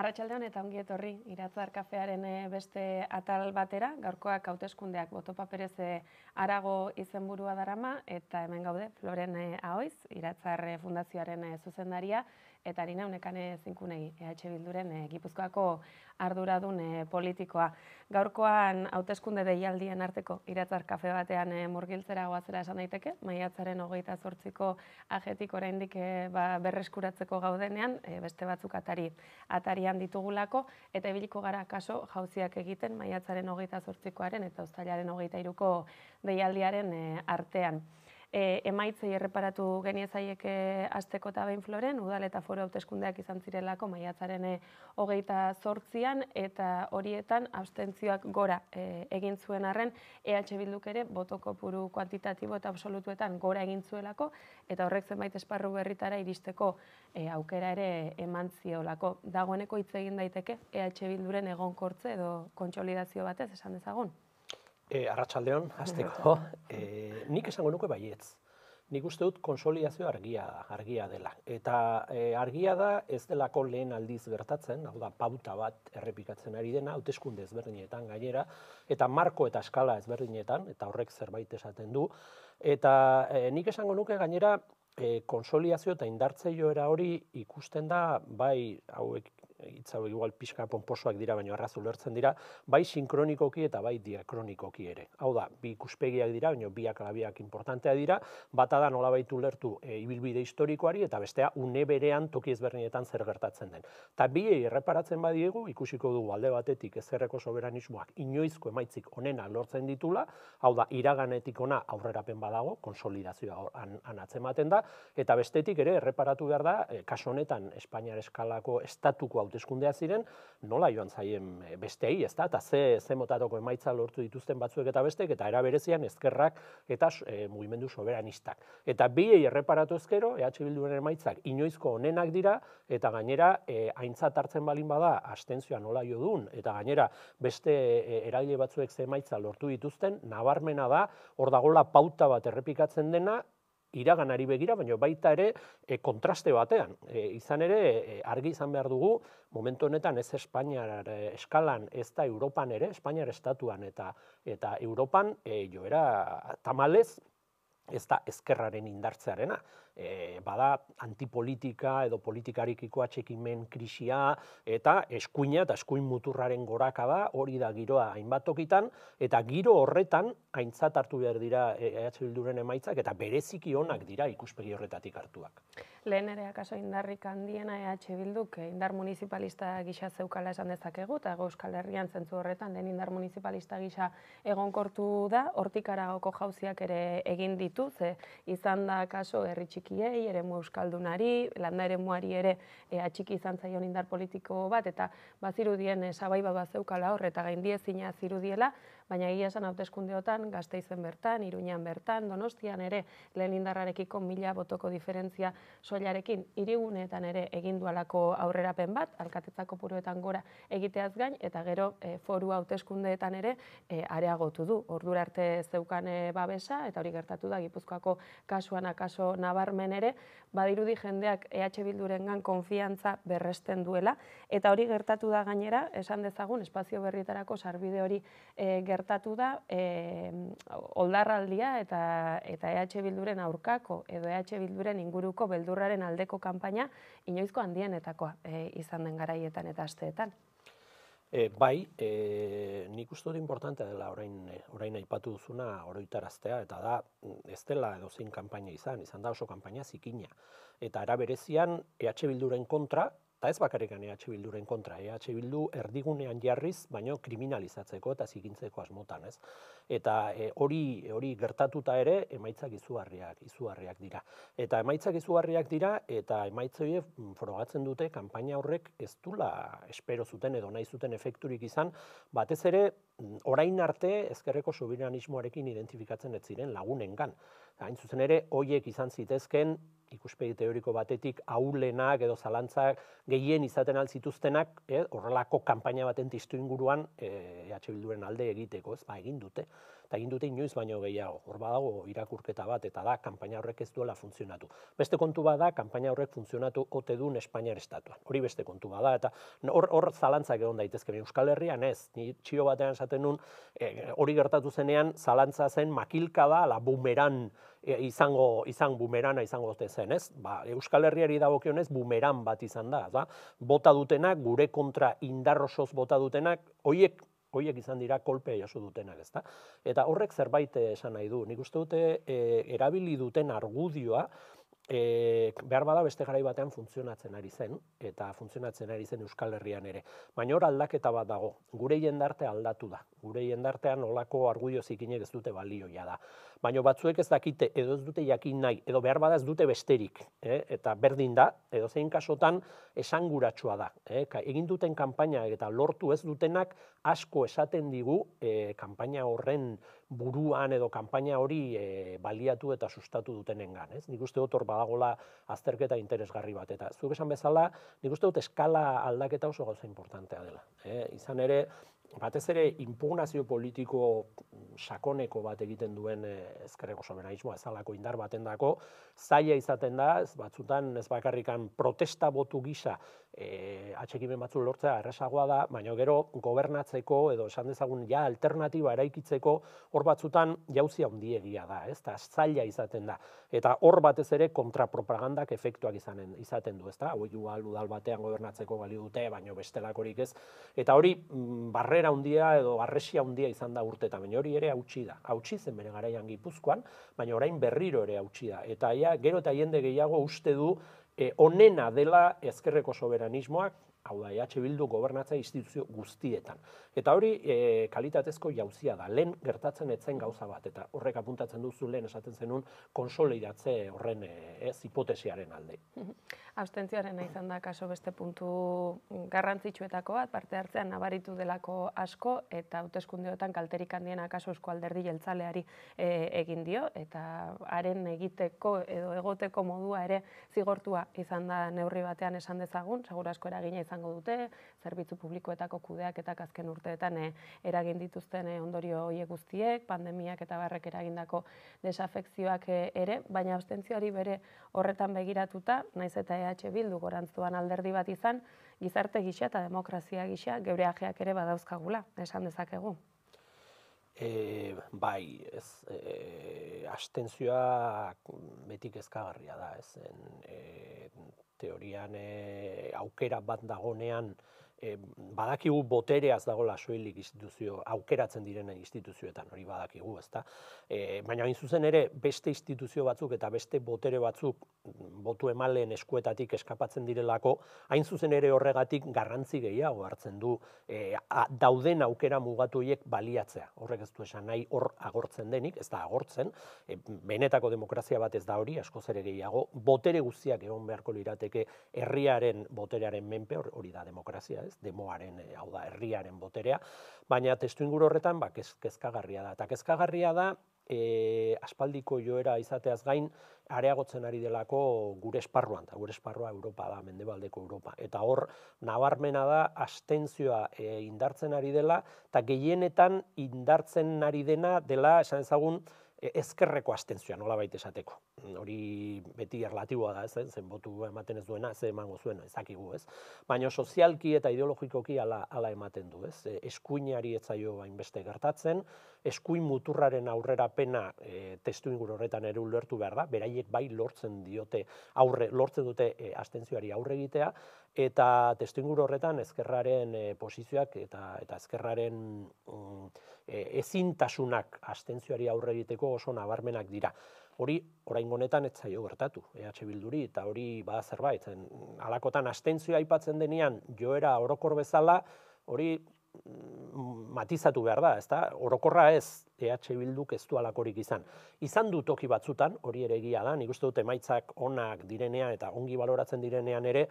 Arratxaldean eta ongi etorri, iratzar kafearen eh, beste atal batera, gaurkoak hauteskundeak botopaperez eh, arago izenburua darama, eta hemen gaude, Floren eh, Ahoiz, iratzar fundazioaren zuzendaria, eta harina unekane zinkunei EH Bilduren e, Gipuzkoako arduradun e, politikoa. Gaurkoan hauteskunde deialdien arteko iratzar kafe batean e, murgiltzera goazera esan daiteke, maiatzaren hogeita zortziko ajetik oraindik e, ba, berreskuratzeko gaudenean, beste batzuk atari atarian ditugulako, eta ebiliko gara kaso jauziak egiten maiatzaren hogeita zortzikoaren eta ustailaren hogeita iruko deialdiaren artean e, emaitzei erreparatu geniezaieke azteko eta behin floren, udal eta foro hauteskundeak izan zirelako maiatzaren e, hogeita zortzian, eta horietan abstentzioak gora e, egin zuen arren, EH Bilduk ere botoko puru kuantitatibo eta absolutuetan gora egin zuelako, eta horrek zenbait esparru berritara iristeko e, aukera ere eman ziolako. Dagoeneko hitz egin daiteke EH Bilduren egonkortze edo kontsolidazio batez esan dezagun. E, Arratxaldeon, azteko, e, nik esango nuke baietz. Nik uste dut konsolidazio argia, argia dela. Eta e, argia da ez delako lehen aldiz gertatzen, hau da, pauta bat errepikatzen ari dena, hauteskunde ezberdinetan gainera, eta marko eta eskala ezberdinetan, eta horrek zerbait esaten du. Eta e, nik esango nuke gainera, e, konsolidazio eta indartze joera hori ikusten da, bai, hauek hitz hau igual pixka ponposoak dira, baina arraz ulertzen dira, bai sinkronikoki eta bai diakronikoki ere. Hau da, bi ikuspegiak dira, baina biak alabiak importantea dira, bata da nola baitu lertu e, ibilbide historikoari, eta bestea une berean toki ezberdinetan zer gertatzen den. Ta bi erreparatzen badiegu, ikusiko du alde batetik ezerreko soberanismoak inoizko emaitzik onena lortzen ditula, hau da, iraganetik ona aurrerapen badago, konsolidazioa an, anatzen da, eta bestetik ere erreparatu behar da, e, kaso honetan Espainiar eskalako estatuko hauteskundeak ziren, nola joan zaien eh, besteei, ezta? Ta ze ze motatoko emaitza lortu dituzten batzuek eta bestek eta era berezian ezkerrak eta e, mugimendu soberanistak. Eta biei erreparatu ezkero, EH Bilduren emaitzak inoizko onenak dira eta gainera e, aintzat hartzen balin bada abstentzioa nola jo duen eta gainera beste e, eragile batzuek ze emaitza lortu dituzten, nabarmena da hor dagola pauta bat errepikatzen dena iraganari begira, baina baita ere e, kontraste batean. E, izan ere, e, argi izan behar dugu, momentu honetan ez Espainiar eskalan, ez da Europan ere, Espainiar estatuan eta eta Europan, e, joera tamalez, ez da ezkerraren indartzearena e, bada antipolitika edo politikarikiko atxekimen krisia eta eskuina eta eskuin muturraren goraka da, hori da giroa hainbat tokitan, eta giro horretan aintzat hartu behar dira EH Bilduren emaitzak eta bereziki onak dira ikuspegi horretatik hartuak. Lehen ere akaso indarrik handiena EH Bilduk indar municipalista gisa zeukala esan dezakegu, eta Euskal Herrian zentzu horretan den indar municipalista gisa egonkortu da, hortik aragoko jauziak ere egin ditu, ze izan da kaso herri txikiei, ere euskaldunari, landa ere muari ere e, atxiki izan zaion indar politiko bat, eta bazirudien e, sabai bat zeukala hor, eta gaindiezina zirudiela, baina egia esan hauteskundeotan gazteizen bertan, iruñan bertan, donostian ere lehen indarrarekiko mila botoko diferentzia soilarekin iriguneetan ere egin dualako aurrerapen bat, alkatetzako puruetan gora egiteaz gain, eta gero e, foru hauteskundeetan ere e, areagotu du. Ordura arte zeukan e, babesa, eta hori gertatu da Gipuzkoako kasuan akaso nabarmen ere, badirudi jendeak EH Bildurengan konfiantza berresten duela, eta hori gertatu da gainera, esan dezagun, espazio berrietarako sarbide hori e, da e, oldarraldia eta eta EH Bilduren aurkako edo EH Bilduren inguruko beldurraren aldeko kanpaina inoizko handienetakoa e, izan den garaietan eta asteetan. E, bai, e, nik uste dut importantea dela orain, orain aipatu duzuna oroitaraztea, eta da, ez dela edo zein kanpaina izan, izan da oso kanpaina zikina. Eta era berezian, EH Bilduren kontra, eta ez bakarrikan EH Bilduren kontra, EH Bildu erdigunean jarriz, baino kriminalizatzeko eta zikintzeko asmotan, ez? Eta e, hori hori gertatuta ere emaitzak izugarriak, izugarriak dira. Eta emaitzak izugarriak dira eta emaitza horiek mm, frogatzen dute kanpaina horrek ez dula espero zuten edo nahi zuten efekturik izan, batez ere mm, orain arte ezkerreko soberanismoarekin identifikatzen ez ziren lagunengan. Hain zuzen ere, hoiek izan zitezken ikuspegi teoriko batetik aulenak edo zalantzak gehien izaten altzituztenak, eh, horrelako kanpaina baten tistu inguruan eh, EH Bilduren alde egiteko, ez, ba, egin dute eta egin dute inoiz baino gehiago. Hor badago irakurketa bat eta da kanpaina horrek ez duela funtzionatu. Beste kontu bada kanpaina horrek funtzionatu ote duen Espainiar estatuan. Hori beste kontu bada eta hor hor zalantzak egon daitezke Euskal Herrian ez. Ni txio batean esaten nun e, hori gertatu zenean zalantza zen makilka da la bumeran izango izan bumerana izango ote zen, ez? Ba, Euskal Herriari dagokionez bumeran bat izan da, da. Bota dutenak gure kontra indarrosoz bota dutenak hoiek hoiek izan dira kolpea jaso dutenak, ezta? Eta horrek zerbait esan nahi du. Nik uste dute e, erabili duten argudioa e, behar bada beste garai batean funtzionatzen ari zen eta funtzionatzen ari zen Euskal Herrian ere. Baina hor aldaketa bat dago. Gure jendarte aldatu da. Gure jendartean olako argudio zikinek ez dute balioia da baina batzuek ez dakite edo ez dute jakin nahi, edo behar bada ez dute besterik, eh? eta berdin da, edo zein kasotan esanguratsua da. Eh? egin duten kanpaina eta lortu ez dutenak asko esaten digu eh, kanpaina horren buruan edo kanpaina hori eh, baliatu eta sustatu dutenengan. Ez? Nik uste dut hor badagola azterketa interesgarri bat. Eta zuek esan bezala, nik uste dut eskala aldaketa oso gauza importantea dela. Eh? Izan ere, batez ere impugnazio politiko sakoneko bat egiten duen eh, ezkerreko soberanismoa ezalako indar baten dako, zaila izaten da, ez batzutan ez bakarrikan protesta botu gisa e, atxekimen batzu lortzea erresagoa da, baina gero gobernatzeko edo esan dezagun ja alternatiba eraikitzeko hor batzutan jauzia handiegia da, ez da zaila izaten da. Eta hor batez ere kontrapropagandak efektuak izanen, izaten du, ez da, hoi udal batean gobernatzeko bali dute, baina bestelakorik ez. Eta hori mm, barrera handia edo arresia handia izan da urte, baina hori ere hautsi da. Hautsi zen bere garaian gipuzkoan, baina orain berriro ere hautsi da. Eta ja, gero eta jende gehiago uste du e, onena dela ezkerreko soberanismoak, hau da, EH Bildu gobernatza instituzio guztietan. Eta hori e, kalitatezko jauzia da, lehen gertatzen etzen gauza bat, eta horrek apuntatzen duzu lehen esaten zenun konsolidatze horren e, ez hipotesiaren alde. Abstentzioaren izan da kaso beste puntu garrantzitsuetako bat, parte hartzean nabaritu delako asko, eta hauteskundeotan kalterik handiena kaso esko alderdi jeltzaleari e, egin dio, eta haren egiteko edo egoteko modua ere zigortua izan da neurri batean esan dezagun, segura asko eragina izango dute, zerbitzu publikoetako kudeak eta azken urteetan e, eragin dituzten e, ondorio hoiek guztiek, pandemiak eta barrek eragindako desafekzioak e, ere, baina abstentzioari bere horretan begiratuta, naiz eta EH Bildu gorantzuan alderdi bat izan, gizarte gisa eta demokrazia gisa geure ajeak ere badauzkagula, esan dezakegu. E, bai, ez, e, astentzioa betik ezkagarria da, ez, e, teorian e, aukera bat dagonean, e, badakigu botereaz dagola soilik instituzio aukeratzen direnen instituzioetan hori badakigu, ezta? E, baina hain zuzen ere beste instituzio batzuk eta beste botere batzuk botu emaleen eskuetatik eskapatzen direlako, hain zuzen ere horregatik garrantzi gehiago hartzen du e, dauden aukera mugatu hiek baliatzea. Horrek ez du esan nahi hor agortzen denik, ez da agortzen, e, benetako demokrazia bat ez da hori, askoz ere gehiago, botere guztiak egon beharko lirateke herriaren boterearen menpe hori da demokrazia, ez? Demoaren, e, hau da, herriaren boterea, baina testu inguru horretan, ba, kezkagarria da. Eta kezkagarria da, e, aspaldiko joera izateaz gain, areagotzen ari delako gure esparruan, eta gure esparrua Europa da, mendebaldeko Europa. Eta hor, nabarmena da, astentzioa e, indartzen ari dela, eta gehienetan indartzen ari dena dela, esan ezagun, ezkerreko astentzioa nola baita esateko. Hori beti erlatiboa da, ez, zen botu ematen ez duena, ze emango zuen, ezakigu, ez. Baina sozialki eta ideologikoki ala, ala ematen du, ez. E, eskuinari etzaio hainbeste gertatzen, eskuin muturraren aurrera pena e, testu inguru horretan ere ulertu behar da, beraiek bai lortzen diote aurre, lortzen dute e, astentzioari aurre egitea, eta testu inguru horretan ezkerraren e, posizioak eta, eta ezkerraren mm, e, ezintasunak astentzioari aurre egiteko oso nabarmenak dira. Hori, orain honetan ez zaio gertatu, EH Bilduri, eta hori bada zerbait. Alakotan astentzioa aipatzen denean joera orokor bezala, hori matizatu behar da, ezta? Orokorra ez, EH Bilduk ez dualakorik izan. Izan du toki batzutan, hori ere egia da, nik uste dut emaitzak onak direnean eta ongi baloratzen direnean ere,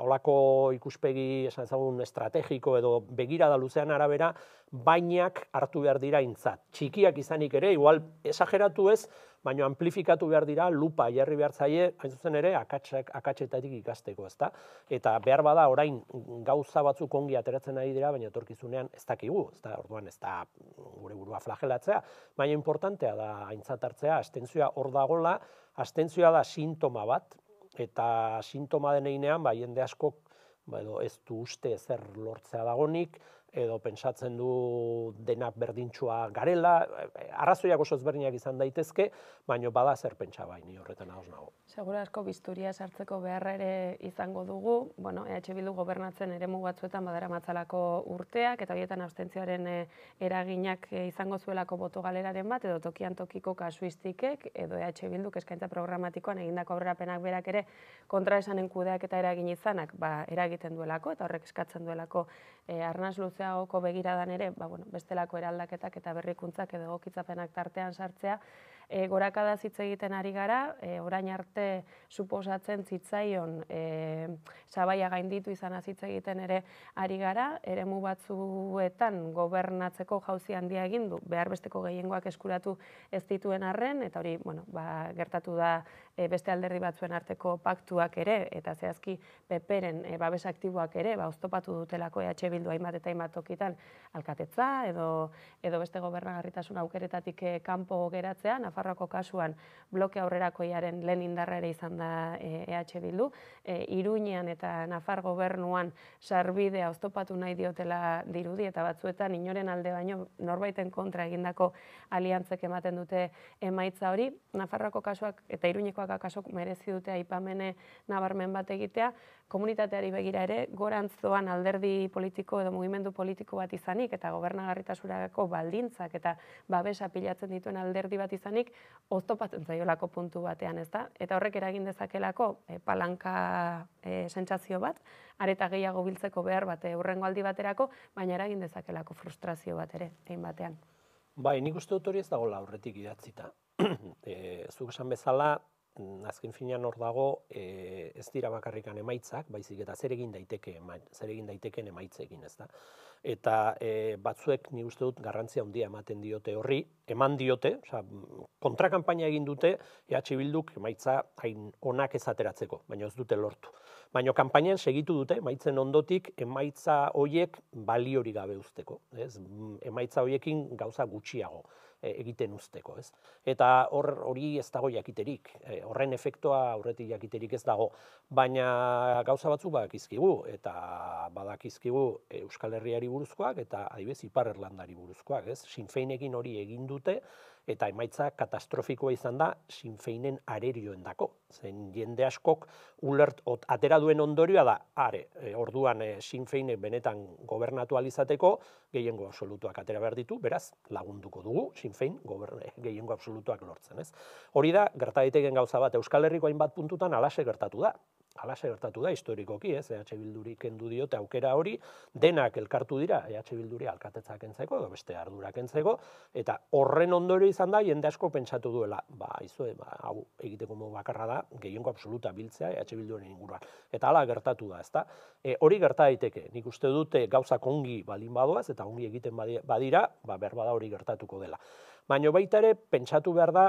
holako ikuspegi esan ezagun estrategiko edo begirada luzean arabera, bainak hartu behar dira intzat. Txikiak izanik ere, igual esageratu ez, baina amplifikatu behar dira, lupa jarri behar zaie, hain zuzen ere, akatsak, akatsetatik ikasteko, ezta? Eta behar bada orain gauza batzuk ongi ateratzen ari dira, baina etorkizunean ez dakigu, ezta? Orduan ez da gure burua flagelatzea, baina importantea da aintzat hartzea, astentzioa hor dagola, astentzioa da sintoma bat, eta sintoma deneinean, ba, jende askok, ba, edo ez du uste zer lortzea dagonik, edo pentsatzen du denak berdintxua garela, arrazoiak oso ezberdinak izan daitezke, baino bada zer pentsa bai, ni horretan haus nago. Segura asko bizturia sartzeko beharra ere izango dugu, bueno, EH Bildu gobernatzen ere batzuetan badara matzalako urteak, eta horietan abstentzioaren eh, eraginak izango zuelako boto galeraren bat, edo tokian tokiko kasuistikek, edo EH Bildu eskaintza programatikoan egindako aurrerapenak berak ere kontra esanen kudeak eta eragin izanak, ba, eragiten duelako, eta horrek eskatzen duelako e, arnaz luzeagoko begiradan ere, ba, bueno, bestelako eraldaketak eta berrikuntzak edo gokitzapenak tartean sartzea, e, gorakada hitz egiten ari gara, e, orain arte suposatzen zitzaion e, sabaia gainditu izan hitz egiten ere ari gara, eremu batzuetan gobernatzeko jauzi handia egin du, behar besteko gehiengoak eskuratu ez dituen arren, eta hori bueno, ba, gertatu da e, beste alderdi batzuen arteko paktuak ere, eta zehazki peperen e, babes aktiboak ere, ba, oztopatu dutelako EH Bildu hainbat eta hainbat tokitan alkatetza, edo, edo beste gobernagarritasun aukeretatik e, kanpo geratzea, Nafarroako kasuan bloke aurrerakoiaren lehen indarra ere izan da EH e Bildu, e, Iruñean eta Nafar gobernuan sarbidea oztopatu nahi diotela dirudi eta batzuetan inoren alde baino norbaiten kontra egindako aliantzek ematen dute emaitza hori. Nafarroako kasuak eta Iruñekoak kasok merezi dute aipamene nabarmen bat egitea, komunitateari begira ere, gorantzoan alderdi politiko edo mugimendu politiko bat izanik, eta gobernagarritasurako baldintzak eta babesa pilatzen dituen alderdi bat izanik, oztopatzen zaiolako puntu batean, ez da? Eta horrek eragin dezakelako e, palanka e, sentsazio bat, areta gehiago biltzeko behar bat urrengo aldi baterako, baina eragin dezakelako frustrazio bat ere, egin batean. Bai, nik uste dut hori ez dagoela aurretik idatzita. e, zuk esan bezala, azken finean hor dago e, ez dira bakarrikan emaitzak, baizik eta zer egin daiteke zer egin daiteken emaitzekin, ezta. Eta e, batzuek ni uste dut garrantzia handia ematen diote horri, eman diote, osea kontrakanpaina egin dute EH Bilduk emaitza hain onak ez ateratzeko, baina ez dute lortu. Baina kanpainan segitu dute emaitzen ondotik emaitza hoiek baliori gabe uzteko, ez? Emaitza hoiekin gauza gutxiago. E, egiten usteko, ez? Eta hor hori ez dago jakiterik, e, horren efektua aurretik jakiterik ez dago, baina gauza batzuk badakizkigu eta badakizkigu Euskal Herriari buruzkoak eta adibez Iparrerlandari buruzkoak, ez? Sinfeinekin hori egin dute eta emaitza katastrofikoa izan da Sinfeinen arerioen dako. Zen jende askok ulert ot, atera duen ondorioa da, are, e, orduan e, Sinfeinek benetan gobernatu alizateko, gehiengo absolutuak atera behar ditu, beraz, lagunduko dugu Sinfein goberne, gehiengo absolutuak lortzen. Ez? Hori da, gerta daiteken gauza bat, Euskal Herriko hainbat puntutan alase gertatu da alase gertatu da historikoki, ez, EH Bilduri kendu diote aukera hori, denak elkartu dira EH Bilduri alkatetza kentzeko, edo beste ardura kentzeko, eta horren ondorio izan da, jende asko pentsatu duela, ba, izue, ba, hau egiteko modu bakarra da, gehiengo absoluta biltzea EH Bilduren inguruan. Eta hala gertatu da, ezta? E, hori gerta daiteke, nik uste dute gauzak ongi balin badoaz, eta ongi egiten badira, ba, berbada hori gertatuko dela. Baina baita ere, pentsatu behar da,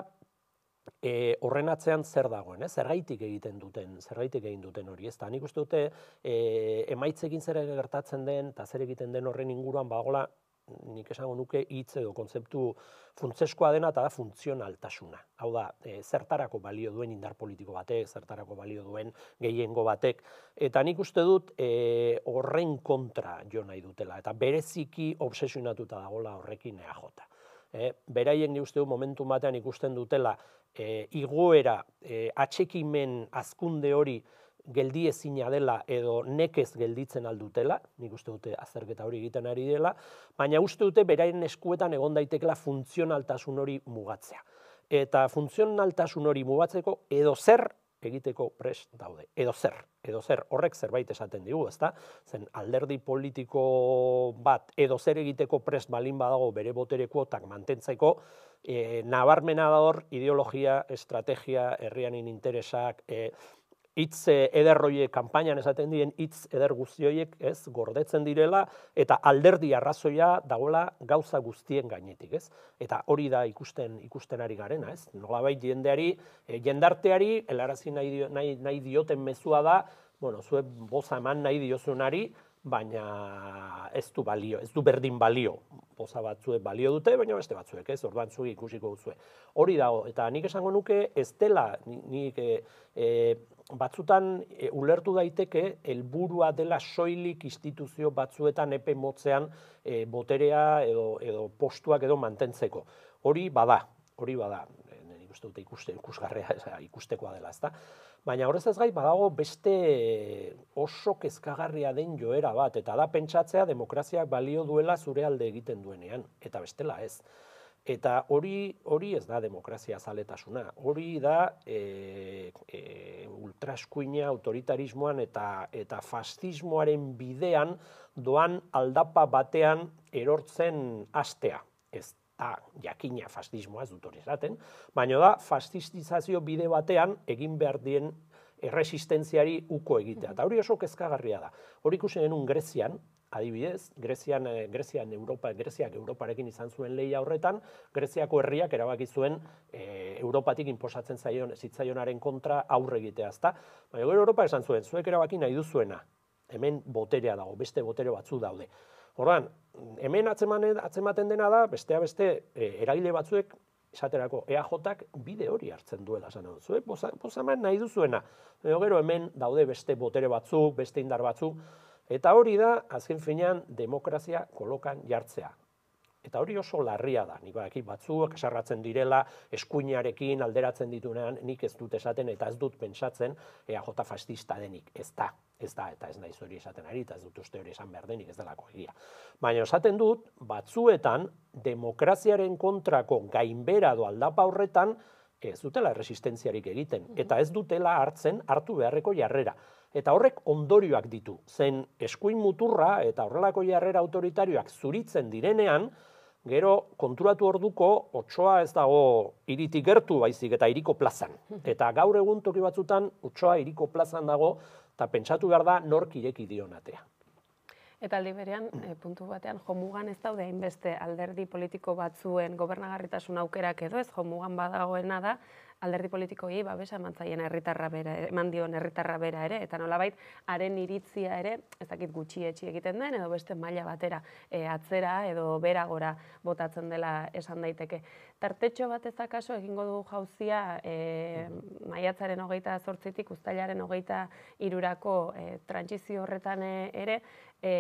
e, horren atzean zer dagoen, eh? zergaitik egiten duten, zergaitik egin duten hori, ez da, nik uste dute e, emaitzekin zer gertatzen den, eta zer egiten den horren inguruan, bagola, nik esango nuke hitz edo kontzeptu funtzeskoa dena eta da funtzionaltasuna. Hau da, e, zertarako balio duen indar politiko batek, zertarako balio duen gehiengo batek. Eta nik uste dut e, horren kontra jo nahi dutela, eta bereziki obsesionatuta dagola horrekin eajota. E, beraiek ni uste du momentu batean ikusten dutela e, igoera e, atxekimen azkunde hori geldi ezina dela edo nekez gelditzen aldutela, nik uste dute azerketa hori egiten ari dela, baina uste dute beraien eskuetan egon daitekela funtzionaltasun hori mugatzea. Eta funtzionaltasun hori mugatzeko edo zer egiteko prest daude. Edo zer, edo zer, horrek zerbait esaten digu, ezta? Zen alderdi politiko bat edo zer egiteko prest balin badago bere botere kuotak mantentzeko, e, nabarmena da hor ideologia, estrategia, herrianin interesak, e, hitz ederroie kanpainan esaten dien hitz eder guztioiek, ez, gordetzen direla eta alderdi arrazoia dagoela gauza guztien gainetik, ez? Eta hori da ikusten ikusten ari garena, ez? Nolabait jendeari, e, jendarteari helarazi nahi, nahi, nahi dioten mezua da, bueno, zuek boza eman nahi diozunari, baina ez du balio, ez du berdin balio. Poza batzuek balio dute, baina beste batzuek, ez, orduan zuek ikusiko duzue. Hori dago, eta nik esango nuke ez dela, nik e, batzutan e, ulertu daiteke helburua dela soilik instituzio batzuetan epe motzean e, boterea edo, edo postuak edo mantentzeko. Hori bada, hori bada, nik uste dute ikuste, ikusgarrea, ikustekoa dela, ezta? Baina horrez ez gai badago beste oso kezkagarria den joera bat, eta da pentsatzea demokraziak balio duela zure alde egiten duenean, eta bestela ez. Eta hori hori ez da demokrazia zaletasuna, hori da e, e, ultraskuina autoritarismoan eta, eta fascismoaren bidean doan aldapa batean erortzen astea. Ez da jakina fascismoa ez dut hori esaten, baina da fascistizazio bide batean egin behar dien erresistentziari uko egitea. Eta hori oso kezkagarria da. Hori ikusen denun Grezian, adibidez, Grezian, eh, Grezian Europa, Greziak Europarekin izan zuen lehia horretan, Greziako herriak erabaki zuen e, Europatik inposatzen zaion, zitzaionaren kontra aurre egitea, ezta? Baina gero Europa esan zuen, zuek erabaki nahi duzuena, hemen boterea dago, beste botere batzu daude. Orduan, hemen atzematen dena da, bestea beste, e, eragile batzuek, esaterako EAJak bide hori hartzen duela esan dut. Zuek pozamen nahi duzuena. Gero hemen daude beste botere batzuk, beste indar batzuk, eta hori da, azken finean, demokrazia kolokan jartzea. Eta hori oso larria da, nik badaki batzuk esarratzen direla, eskuinarekin alderatzen ditunean, nik ez dut esaten eta ez dut pentsatzen EAJ fascista denik, ez da, ez da, eta ez naiz hori esaten ari, eta ez dut uste hori esan behar denik, ez delako egia. Baina esaten dut, batzuetan, demokraziaren kontrako gainbera do aldapa horretan, ez dutela resistentziarik egiten, eta ez dutela hartzen hartu beharreko jarrera. Eta horrek ondorioak ditu, zen eskuin muturra eta horrelako jarrera autoritarioak zuritzen direnean, Gero, konturatu orduko, otsoa ez dago iritik gertu baizik eta iriko plazan. Eta gaur egun toki batzutan, otsoa iriko plazan dago, eta pentsatu behar da nork ireki dionatea. Eta aldi berean, e, puntu batean, jomugan ez daude hainbeste alderdi politiko batzuen gobernagarritasun aukerak edo ez, jomugan badagoena da, alderdi politikoei babesa emantzaien herritarra bera, eman dion herritarra bera ere, eta nolabait, haren iritzia ere, ez dakit gutxi etxi egiten den, edo beste maila batera e, atzera edo beragora botatzen dela esan daiteke. Tartetxo bat ez akaso egingo du jauzia e, maiatzaren hogeita zortzitik, ustailaren hogeita irurako e, trantzizio horretan ere, e,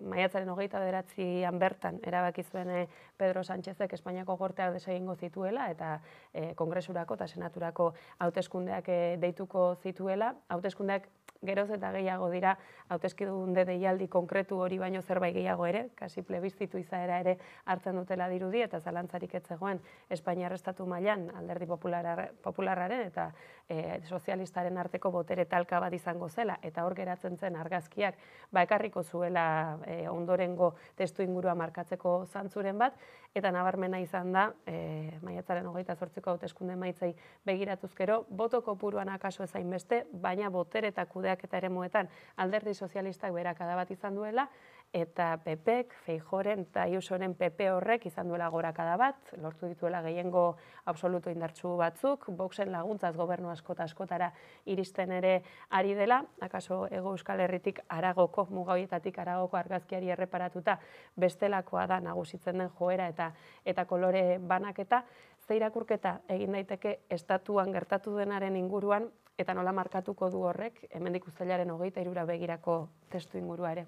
maiatzaren hogeita beratzian bertan erabaki zuen eh, Pedro Sánchezek Espainiako gorteak desegingo zituela eta e, kongresurako eta senaturako hauteskundeak e, deituko zituela. Hauteskundeak geroz eta gehiago dira hauteskidunde deialdi konkretu hori baino zerbait gehiago ere, kasi plebiztitu izaera ere hartzen dutela dirudi eta zalantzarik ez zegoen Espainiar estatu mailan alderdi popularraren eta e, sozialistaren arteko botere talka bat izango zela. Eta hor geratzen zen argazkiak ba ekarriko zuela e, ondorengo testu ingurua markatzeko zantzuren bat. Eta nabarmena izan da e, maiatzaren hogeita zortziko hauteskunde maitzei begiratuzkero boto kopuruan akaso ezain beste, baina botere eta kudeak eta ere muetan alderdi sozialistak berakada bat izan duela, eta PPek, Feijoren eta Iusoren PP horrek izan duela gorakada bat, lortu dituela gehiengo absoluto indartsu batzuk, Voxen laguntzaz gobernu askota askotara iristen ere ari dela, akaso Ego Euskal Herritik aragoko, mugauietatik aragoko argazkiari erreparatuta bestelakoa da nagusitzen den joera eta eta kolore banaketa, ze irakurketa egin daiteke estatuan gertatu denaren inguruan eta nola markatuko du horrek, hemendik uztailaren hogeita irura begirako testu ingurua ere.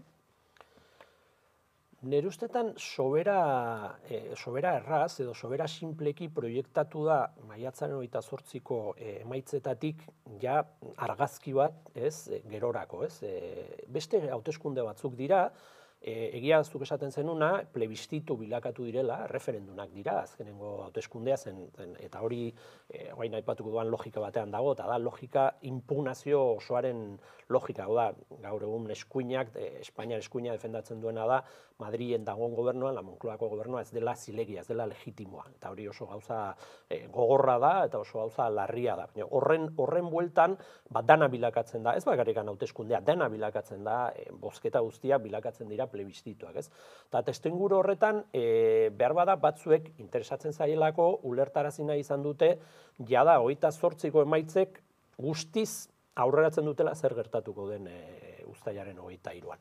Nere ustetan sobera, e, sobera erraz edo sobera sinpleki proiektatu da maiatzaren hori zortziko e, emaitzetatik ja argazki bat ez, gerorako. Ez? E, beste hauteskunde batzuk dira, e, egia zuk esaten zenuna, plebistitu bilakatu direla, referendunak dira, azkenengo hauteskundea zen, zen eta hori, e, guain aipatuko duan logika batean dago, eta da logika impugnazio osoaren logika, da, gaur egun eskuinak, e, Espainiar eskuina defendatzen duena da, Madrien dagoen gobernua, la Moncloako gobernua ez dela zilegia, ez dela legitimoa, eta hori oso gauza e, gogorra da, eta oso gauza larria da. Horren, horren bueltan, bat dana bilakatzen da, ez bakarrikan hauteskundea, dana bilakatzen da, e, bozketa guztia bilakatzen dira plebistituak, ez? Eta testu horretan, e, behar bada batzuek interesatzen zaielako ulertarazi nahi izan dute, jada, hogeita zortziko emaitzek guztiz aurreratzen dutela zer gertatuko den e, hogeita iruan.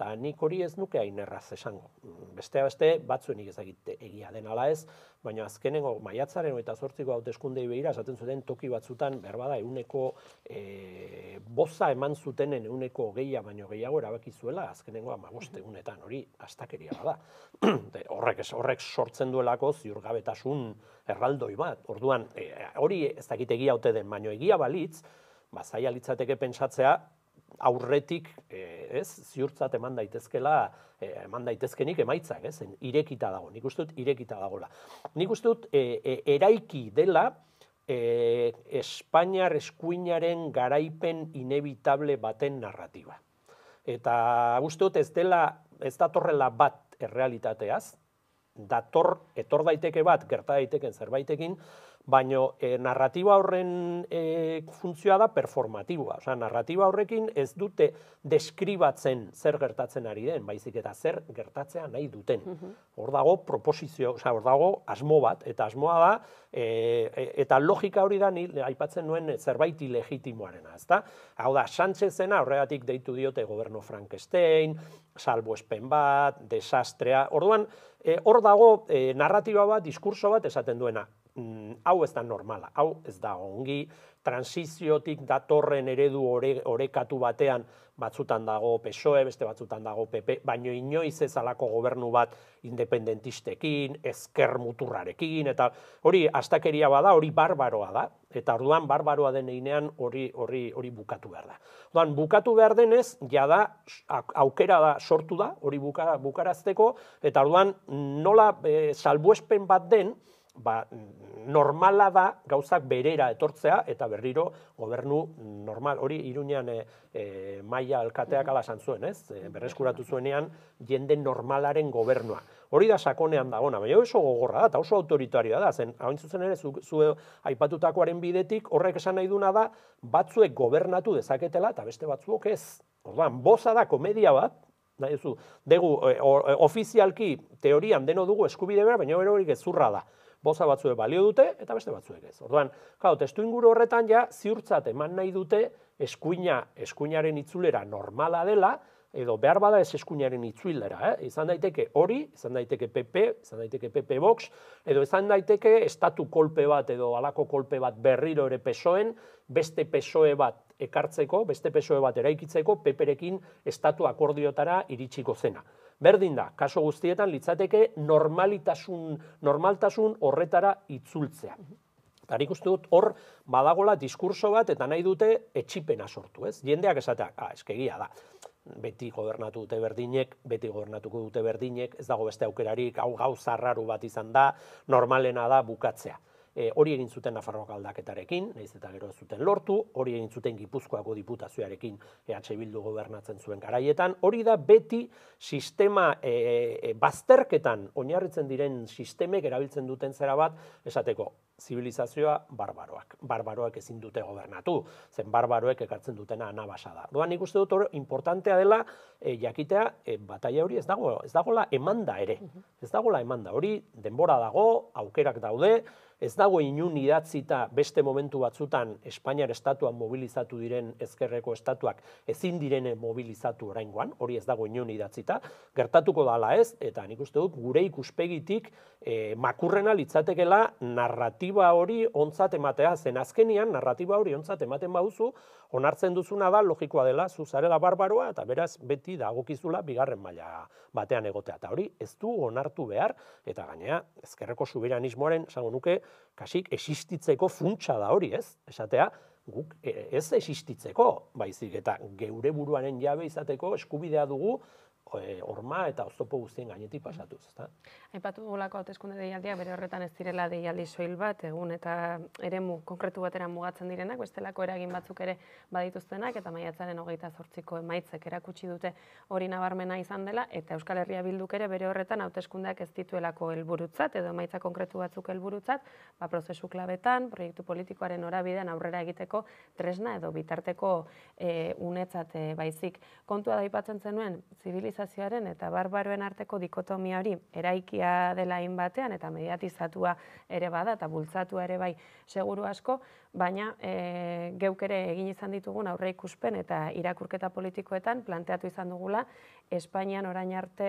Eta nik hori ez nuke hain erraz esango. Bestea beste, batzuen nik ezagite egia den ala ez, baina azkenengo maiatzaren eta zortziko hauteskundei behira, esaten zuten toki batzutan, berbada, euneko e, boza eman zutenen euneko gehia baino gehiago erabaki zuela, azkenengo amagoste egunetan, hori astakeria bada. horrek, horrek sortzen duelako ziurgabetasun erraldoi bat. Orduan, e, hori ez dakit egia ote den, baino egia balitz, ba, zaila litzateke pentsatzea, aurretik, e, ez, ziurtzat eman daitezkela, e, eman daitezkenik emaitzak, ez, irekita dago, nik uste dut irekita dagoela. Nik uste dut e, e, eraiki dela, e, Espainiar eskuinaren garaipen inevitable baten narratiba. Eta uste dut ez dela, ez datorrela bat errealitateaz, dator, etor daiteke bat, gerta daiteken zerbaitekin, baino e, narratiba horren e, funtzioa da performatiboa. Osea, narratiba horrekin ez dute deskribatzen zer gertatzen ari den, baizik eta zer gertatzea nahi duten. Hor dago proposizio, osea, hor dago asmo bat, eta asmoa da, e, eta logika hori da ni aipatzen nuen zerbait ilegitimoarena, ezta? Hau da, Sánchezena horregatik deitu diote goberno Frankenstein, salbo espen bat, desastrea. Orduan, hor dago narratiba bat, diskurso bat esaten duena mm, hau ez da normala, hau ez da ongi, transiziotik datorren eredu orekatu batean batzutan dago PSOE, beste batzutan dago PP, baino inoiz ez alako gobernu bat independentistekin, ezker muturrarekin, eta hori astakeria bada, hori barbaroa da, eta orduan barbaroa den einean hori, hori, hori bukatu behar da. Orduan, bukatu behar denez, jada aukera da sortu da, hori buka, bukarazteko, eta orduan nola e, salbuespen bat den, ba, normala da gauzak berera etortzea eta berriro gobernu normal hori irunean e, e, maila alkateak ala zuen, ez? E, berreskuratu zuenean jende normalaren gobernua. Hori da sakonean dagona, baina oso gogorra da, eta oso autoritarioa da, zen, hain zuzen ere, zu, zu aipatutakoaren bidetik, horrek esan nahi duna da, batzuek gobernatu dezaketela, eta beste batzuok ez. Orduan, boza da komedia bat, nahi zu, degu, e, ofizialki, teorian deno dugu eskubide bera, baina hori gezurra da boza batzuek balio dute eta beste batzuek ez. Orduan, claro, testu inguru horretan ja ziurtzat eman nahi dute eskuina, eskuinaren itzulera normala dela edo behar bada ez eskuinaren itzulera, eh? Izan daiteke hori, izan daiteke PP, izan daiteke PP Vox, edo izan daiteke estatu kolpe bat edo alako kolpe bat berriro ere pesoen, beste pesoe bat ekartzeko, beste pesoe bat eraikitzeko, peperekin estatu akordiotara iritsiko zena berdin da, kaso guztietan litzateke normalitasun, normaltasun horretara itzultzea. Eta nik uste dut hor badagola diskurso bat eta nahi dute etxipena sortu, ez? Jendeak esateak, ah, eskegia da, beti gobernatu dute berdinek, beti gobernatuko dute berdinek, ez dago beste aukerarik, hau gau zarraru bat izan da, normalena da bukatzea e, hori egin zuten Nafarroako aldaketarekin, nahiz eta gero zuten lortu, hori egin zuten Gipuzkoako diputazioarekin EH Bildu gobernatzen zuen garaietan, hori da beti sistema e, e, bazterketan oinarritzen diren sistemek erabiltzen duten zera bat, esateko, zibilizazioa barbaroak. Barbaroak ezin dute gobernatu, zen barbaroek ekartzen dutena anabasa da. Doan nik uste dut hori importantea dela e, jakitea e, bataia hori ez dago, ez dagola emanda ere. Ez dagola emanda hori denbora dago, aukerak daude, ez dago inun idatzita beste momentu batzutan Espainiar estatuan mobilizatu diren ezkerreko estatuak ezin direne mobilizatu oraingoan, hori ez dago inun idatzita, gertatuko dala ez, eta nik uste dut gure ikuspegitik e, makurrena litzatekela narratiba hori ontzat ematea, zen. Azkenian narratiba hori ontzat ematen bauzu, onartzen duzuna da logikoa dela zu zarela barbaroa eta beraz beti dagokizula bigarren maila batean egotea. Eta hori ez du onartu behar eta gainea ezkerreko subiranismoaren esango nuke kasik existitzeko funtsa da hori, ez? Esatea guk e, ez existitzeko, baizik eta geure buruaren jabe izateko eskubidea dugu e, orma eta oztopo guztien gainetik pasatuz, ezta? Aipatu dugulako hauteskunde deialdia bere horretan ez direla deialdi soil bat, egun eta eremu konkretu batera mugatzen direnak, bestelako eragin batzuk ere badituztenak, eta maiatzaren hogeita zortziko emaitzek erakutsi dute hori nabarmena izan dela, eta Euskal Herria bilduk ere bere horretan hauteskundeak ez dituelako helburutzat edo emaitza konkretu batzuk helburutzat, ba, prozesu klabetan, proiektu politikoaren orabidean aurrera egiteko tresna edo bitarteko e, unetzat e, baizik. Kontua da ipatzen zenuen, zibiliz zibilizazioaren eta barbaroen arteko dikotomia hori eraikia dela batean eta mediatizatua ere bada eta bultzatua ere bai seguru asko, baina e, geuk ere egin izan ditugun aurre ikuspen eta irakurketa politikoetan planteatu izan dugula Espainian orain arte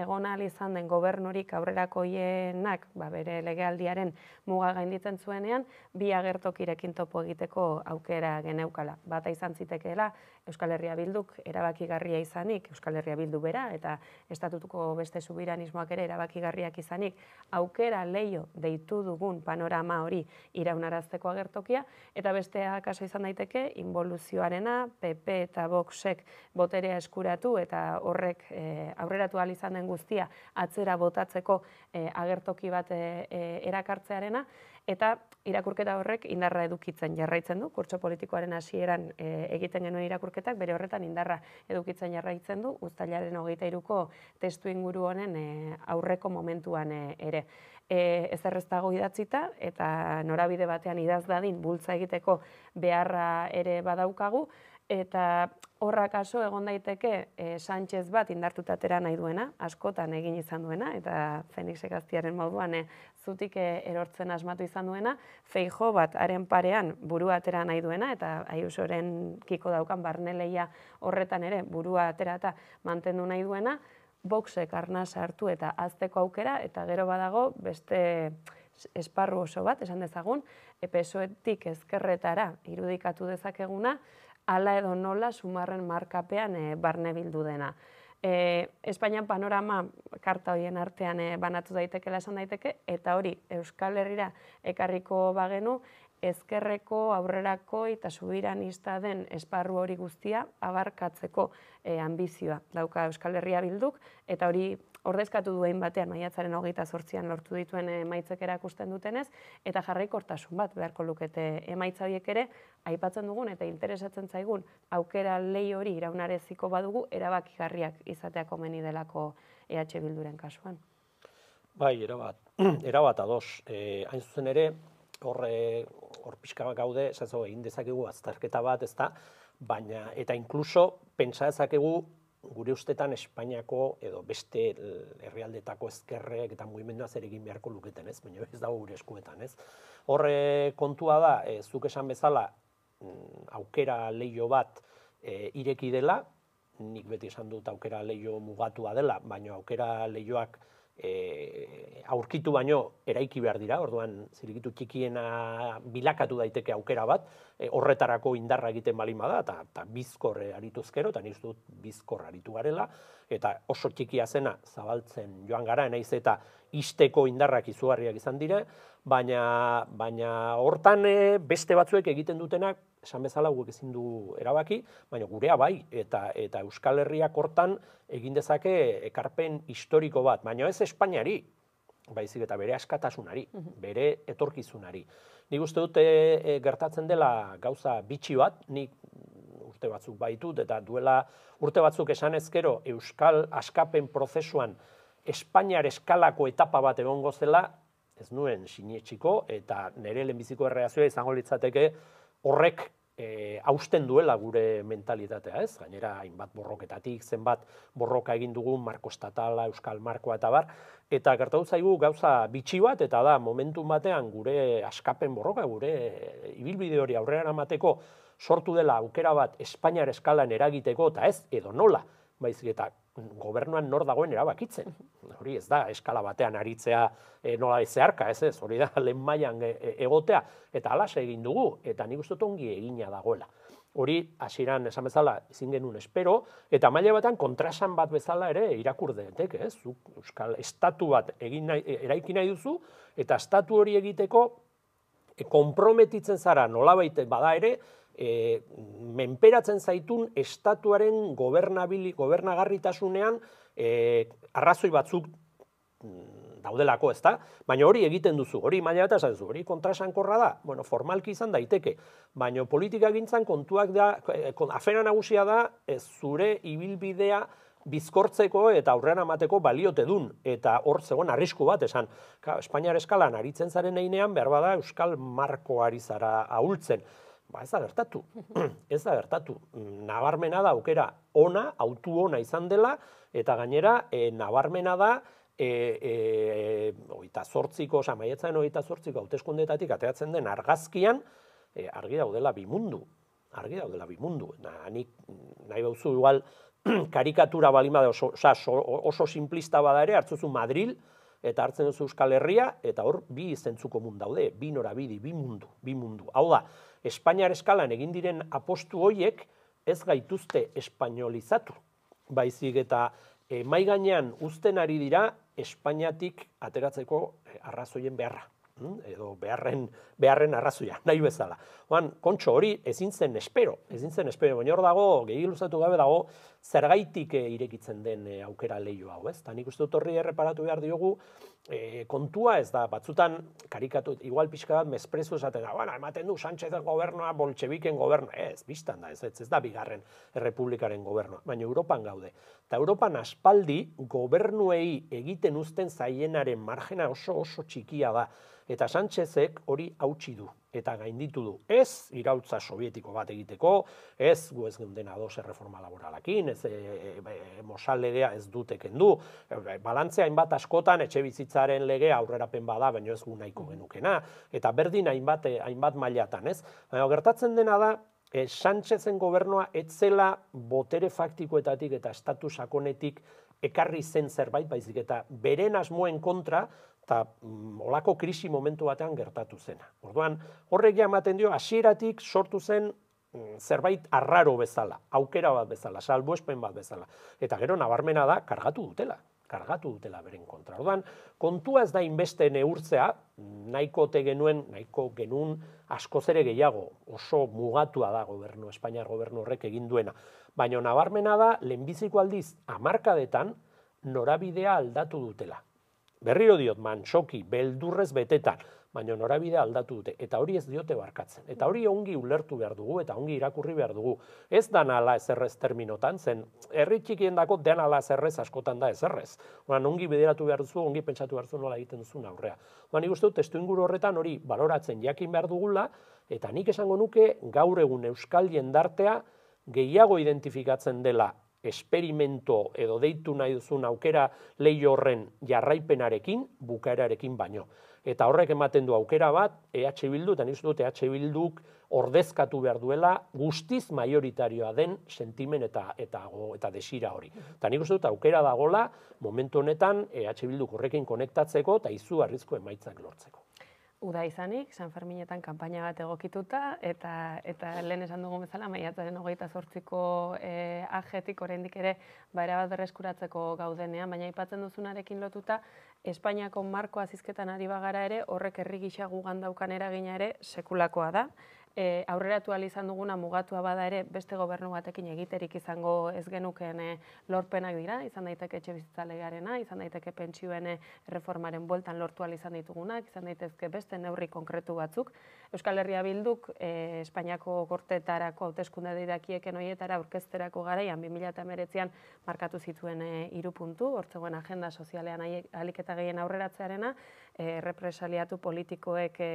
egon izan den gobernurik aurrerako hienak ba, bere legealdiaren muga gainditzen zuenean, bi agertokirekin topo egiteko aukera geneukala. Bata izan zitekeela Euskal Herria Bilduk erabakigarria izanik, Euskal Herria Bildu bera eta estatutuko beste subiranismoak ere erabakigarriak izanik, aukera leio deitu dugun panorama hori iraunarazteko agertokia, eta bestea kaso izan daiteke, involuzioarena, PP eta Voxek boterea eskuratu eta horrek e, aurreratu izan den guztia atzera botatzeko e, agertoki bat e, erakartzearena, eta irakurketa horrek indarra edukitzen jarraitzen du, kurtso politikoaren hasieran e, egiten genuen irakurketak, bere horretan indarra edukitzen jarraitzen du, uztailaren hogeita iruko testu inguru honen e, aurreko momentuan e, ere. E, ez erreztago idatzita, eta norabide batean idaz dadin bultza egiteko beharra ere badaukagu, eta horra kaso egon daiteke e, Sánchez bat indartutatera nahi duena, askotan egin izan duena, eta Fenix Egaztiaren moduan e, zutik e, erortzen asmatu izan duena, feijo bat haren parean burua atera nahi duena, eta aiusoren kiko daukan barneleia horretan ere burua atera eta mantendu nahi duena, boxek arna sartu eta azteko aukera, eta gero badago beste esparru oso bat, esan dezagun, epesoetik ezkerretara irudikatu dezakeguna, ala edo nola sumarren markapean e, barne bildu dena. E, Espainian panorama karta horien artean e, banatu daiteke esan daiteke, eta hori Euskal Herrira ekarriko bagenu, ezkerreko aurrerako eta subiranista den esparru hori guztia abarkatzeko e, ambizioa dauka Euskal Herria bilduk, eta hori ordezkatu duen batean maiatzaren hogeita zortzian lortu dituen emaitzek erakusten dutenez, eta jarraikortasun bat beharko lukete emaitza horiek ere, aipatzen dugun eta interesatzen zaigun aukera lehi hori iraunareziko badugu erabakigarriak izatea komeni delako EH Bilduren kasuan. Bai, erabat, erabat ados. E, hain zuzen ere, horre hor pixka gaude, esazo, egin dezakegu azterketa bat, ezta, baina, eta inkluso, pentsa dezakegu gure ustetan Espainiako edo beste herrialdetako ezkerrek eta mugimendua zer egin beharko luketen, ez? Baina ez dago gure eskuetan, ez? Horre kontua da, e, zuk esan bezala mm, aukera leio bat e, ireki dela, nik beti esan dut aukera leio mugatua dela, baina aukera leioak e, aurkitu baino eraiki behar dira, orduan zirikitu txikiena bilakatu daiteke aukera bat, e, horretarako indarra egiten balin bada, eta, eta bizkor arituzkero, eta nizu dut bizkor aritu garela, eta oso txikia zena zabaltzen joan gara, naiz eta isteko indarrak izugarriak izan dire, baina, baina hortan e, beste batzuek egiten dutenak, esan bezala guk ezin du erabaki, baina gurea bai, eta, eta Euskal Herriak hortan egin dezake ekarpen historiko bat, baina ez Espainiari, baizik eta bere askatasunari, mhm. bere etorkizunari. Nik uste dute e, gertatzen dela gauza bitxi bat, nik urte batzuk baitut, eta duela urte batzuk esan ezkero Euskal askapen prozesuan Espainiar eskalako etapa bat egongo zela, ez nuen sinetxiko, eta nire lehenbiziko erreazioa izango litzateke horrek e, hausten duela gure mentalitatea, ez? Gainera, hainbat borroketatik, zenbat borroka egin dugun, marko estatala, euskal markoa eta bar, eta gertatu zaigu gauza bitxi bat, eta da, momentu batean gure askapen borroka, gure ibilbide hori aurrera amateko, sortu dela aukera bat Espainiar eskalan eragiteko, eta ez, edo nola, baizik eta gobernuan nor dagoen erabakitzen. Hori ez da, eskala batean aritzea e, nola zeharka, ez ez, hori da, lehen maian e, e, egotea, eta alase egin dugu, eta nik uste ongi egina dagoela. Hori, hasieran esan bezala, ezin genuen espero, eta maila batean kontrasan bat bezala ere irakur denetek, ez? Euskal estatu bat egin nahi, eraiki nahi duzu, eta estatu hori egiteko e, konprometitzen zara nolabait bada ere, e, menperatzen zaitun estatuaren gobernabili, gobernagarritasunean e, arrazoi batzuk mm, daudelako, ez da? Baina hori egiten duzu, hori maila eta esan hori kontrasankorra da, bueno, formalki izan daiteke, baina politika gintzan kontuak da, e, afena nagusia da, ez zure ibilbidea bizkortzeko eta aurrean amateko baliote dun, eta hor zegoen arrisku bat, esan, Espainiar eskalan aritzen zaren einean, behar bada Euskal Markoari zara ahultzen, Ba, ez da gertatu. ez da gertatu. Nabarmena da aukera ona, autu ona izan dela, eta gainera, e, nabarmena da, e, e, oita zortziko, oza, maietzen oita zortziko, hauteskundetatik ateatzen den argazkian, e, argi daudela bimundu. Argi daudela bimundu. Na, nik, nahi bauzu igual, karikatura balima da oso, oso, oso simplista bada ere, hartzuzu Madril, eta hartzen duzu Euskal Herria, eta hor bi izentzuko mundu daude, bi norabidi, bi mundu, bi mundu. Hau da, Espainiar eskalan egin diren apostu hoiek ez gaituzte espainolizatu. Baizik eta e, mai gainean uzten ari dira Espainiatik ateratzeko eh, arrazoien beharra. Hm? edo beharren, beharren arrazoia, nahi bezala. Oan, kontxo hori ezin zen espero, ezin zen espero, baina hor dago, gehi luzatu gabe dago, zergaitik eh, irekitzen den eh, aukera lehio hau, ez? Ta nik uste dut horri erreparatu behar diogu, e, kontua ez da, batzutan karikatu, igual pixka bat mesprezu esaten da, bueno, ematen du Sánchez gobernua, boltsebiken gobernua, ez, biztan da, ez, ez, ez da bigarren errepublikaren gobernua, baina Europan gaude. Eta Europan aspaldi gobernuei egiten uzten zaienaren margena oso oso txikia da eta Sánchezek hori hautsi du eta gainditu du. Ez irautza sovietiko bat egiteko, ez gu ez geunden ados erreforma laboralakin, ez e, e, e legea ez duteken du, e, balantzea hainbat askotan etxe bizitzaren legea aurrerapen bada, baina ez gu nahiko genukena, eta berdin hainbat, e, hainbat mailatan, ez? Baina gertatzen dena da, e, Sánchezen gobernua etzela botere faktikoetatik eta estatus sakonetik ekarri zen zerbait, baizik eta beren asmoen kontra, eta mm, olako krisi momentu batean gertatu zena. Orduan, horrek ematen dio, hasieratik sortu zen mm, zerbait arraro bezala, aukera bat bezala, salbuespen bat bezala. Eta gero nabarmena da, kargatu dutela, kargatu dutela beren kontra. Orduan, kontua ez da inbeste neurtzea, nahiko te genuen, nahiko genuen askoz ere gehiago, oso mugatua da gobernu, Espainiar gobernu horrek egin duena. Baina nabarmena da, lehenbiziko aldiz, amarkadetan, norabidea aldatu dutela berriro diot mantxoki, beldurrez betetan, baina norabide aldatu dute, eta hori ez diote barkatzen. Eta hori ongi ulertu behar dugu, eta ongi irakurri behar dugu. Ez da nala ezerrez terminotan, zen herri txikien dako den ala ezerrez askotan da ezerrez. Oran, ongi bideratu behar duzu, ongi pentsatu behar duzu nola egiten duzu aurrea. Uste dut, testu inguru horretan hori baloratzen jakin behar dugula, eta nik esango nuke gaur egun euskal jendartea gehiago identifikatzen dela esperimento edo deitu nahi duzun aukera lehi horren jarraipenarekin, bukaerarekin baino. Eta horrek ematen du aukera bat, EH Bildu, eta dut EH Bilduk ordezkatu behar duela guztiz majoritarioa den sentimen eta eta eta desira hori. Eta nik uste dut aukera dagola momentu honetan EH Bilduk horrekin konektatzeko eta izu arrizko emaitzak lortzeko uda izanik, San Ferminetan kanpaina bat egokituta, eta, eta lehen esan dugu bezala, maiatzaren hogeita zortziko e, ajetik oraindik ere baira bat berreskuratzeko gaudenean, baina aipatzen duzunarekin lotuta, Espainiako marko azizketan ari bagara ere, horrek herri gisa gugan daukan eragina ere sekulakoa da e, aurreratu izan duguna mugatua bada ere beste gobernu batekin egiterik izango ez genuken e, lorpenak dira, izan daiteke etxe bizitza legearena, izan daiteke pentsioen e, reformaren bueltan lortu izan ditugunak, izan daitezke beste neurri konkretu batzuk. Euskal Herria Bilduk e, Espainiako gortetarako hauteskunde dirakieken hoietara aurkezterako garaian 2019an markatu zituen e, hiru puntu, hortzegoen agenda sozialean aliketa gehien aurreratzearena, e, represaliatu politikoek e,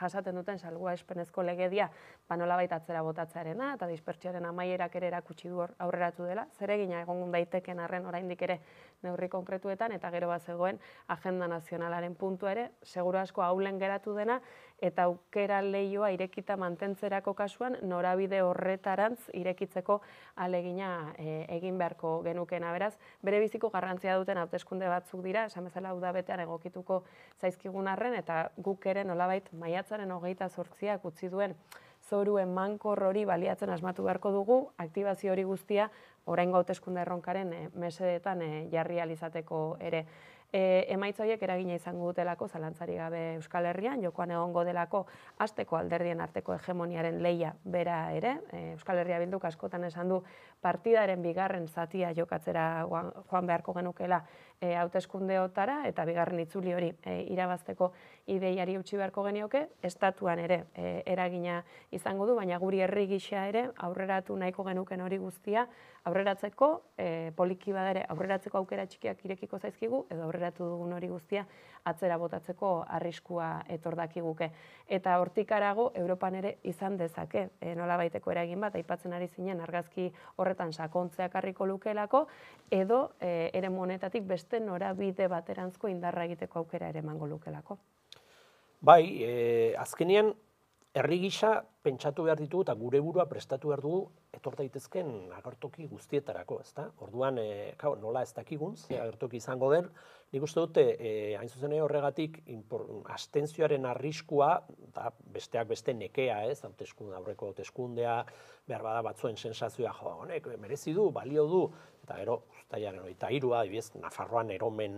jasaten duten salgua espenezko legedia ba nolabait atzera botatzearena eta dispertsioaren amaierak ere erakutsi du aurreratu dela. Zer egina egon daiteken arren oraindik ere neurri konkretuetan eta gero bat zegoen agenda nazionalaren puntu ere, seguru asko haulen geratu dena eta aukera leioa irekita mantentzerako kasuan norabide horretarantz irekitzeko alegina e, egin beharko genukena beraz bere biziko garrantzia duten hauteskunde batzuk dira esan bezala udabetean egokituko zaizkigun arren eta guk ere nolabait maiatzaren hogeita zortziak utzi duen zoruen mankor hori baliatzen asmatu beharko dugu, aktibazio hori guztia oraingo hauteskunde erronkaren e, mesedetan e, jarri alizateko ere. E, emaitza horiek eragina izango dutelako zalantzari gabe Euskal Herrian, jokoan egongo delako asteko alderdien arteko hegemoniaren leia bera ere. E, Euskal Herria bilduk askotan esan du partidaren bigarren zatia jokatzera joan beharko genukela e, hauteskundeotara eta bigarren itzuli hori e, irabazteko ideiari utzi beharko genioke, estatuan ere e, eragina izango du, baina guri herri gisa ere aurreratu nahiko genuken hori guztia aurreratzeko, e, poliki badare, aurreratzeko aukera txikiak irekiko zaizkigu, edo aurreratu dugun hori guztia atzera botatzeko arriskua etor dakiguke. Eta hortik arago, Europan ere izan dezake, e, nola baiteko eragin bat, aipatzen ari zinen argazki horretan sakontzeak harriko lukelako, edo e, ere monetatik beste norabide baterantzko indarra egiteko aukera ere emango lukelako. Bai, e, azkenean, herri gisa pentsatu behar ditu eta gure burua prestatu behar dugu etor daitezken agertoki guztietarako, ezta? Orduan, e, nola ez dakigun, ze agertoki izango den, nik uste dute, e, hain zuzen horregatik, astentzioaren arriskua, da besteak beste nekea, ez, hauteskunde, aurreko hauteskundea, behar bada batzuen sensazioa, jo, honek, merezi du, balio du, eta gero, ustaiaren eta irua, ibiz, Nafarroan eromen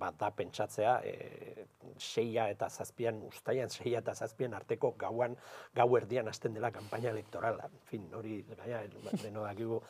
bat da pentsatzea, e, seia eta zazpian, ustaian seia eta zazpian arteko gauan, gau erdian hasten dela kanpaina elektorala. En fin, hori, gaia, deno dakigu,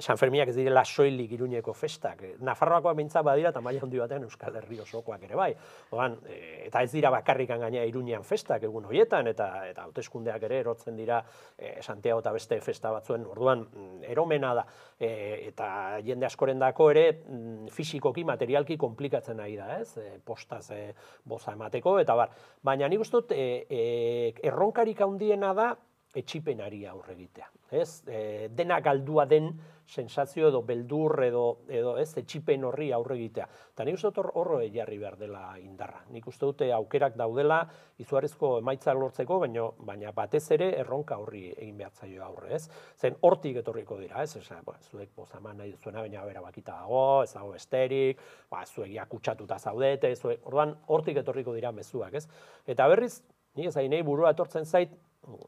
San Fermiak ez direla soilik iruñeko festak. Nafarroakoak bintza badira eta maila handi batean Euskal Herri osokoak ere bai. Ogan, e, eta ez dira bakarrikan gaina iruñean festak egun horietan, eta eta hauteskundeak ere erotzen dira e, Santiago eta beste festa batzuen orduan mm, eromena da. E, eta jende askoren dako ere mm, fisikoki, materialki komplikatzen nahi da, ez? E, postaz e, boza emateko, eta bar. Baina nik uste dut, e, e, erronkarik handiena da, etxipenari aurre egitea. Ez? E, dena galdua den sensazio edo beldur edo, edo ez etxipen horri aurre egitea. Eta nik uste dut horro jarri behar dela indarra. Nik uste dute aukerak daudela izuarezko emaitza lortzeko, baina, baina batez ere erronka horri egin behar zaio aurre. Ez? Zen hortik etorriko dira, ez? Eza, ba, zuek bozaman nahi zuena, baina bera bakita dago, ez dago esterik, ba, zuek jakutsatuta zaudete, zuek, orduan hortik etorriko dira mezuak, ez? Eta berriz, nik ez nahi burua etortzen zait,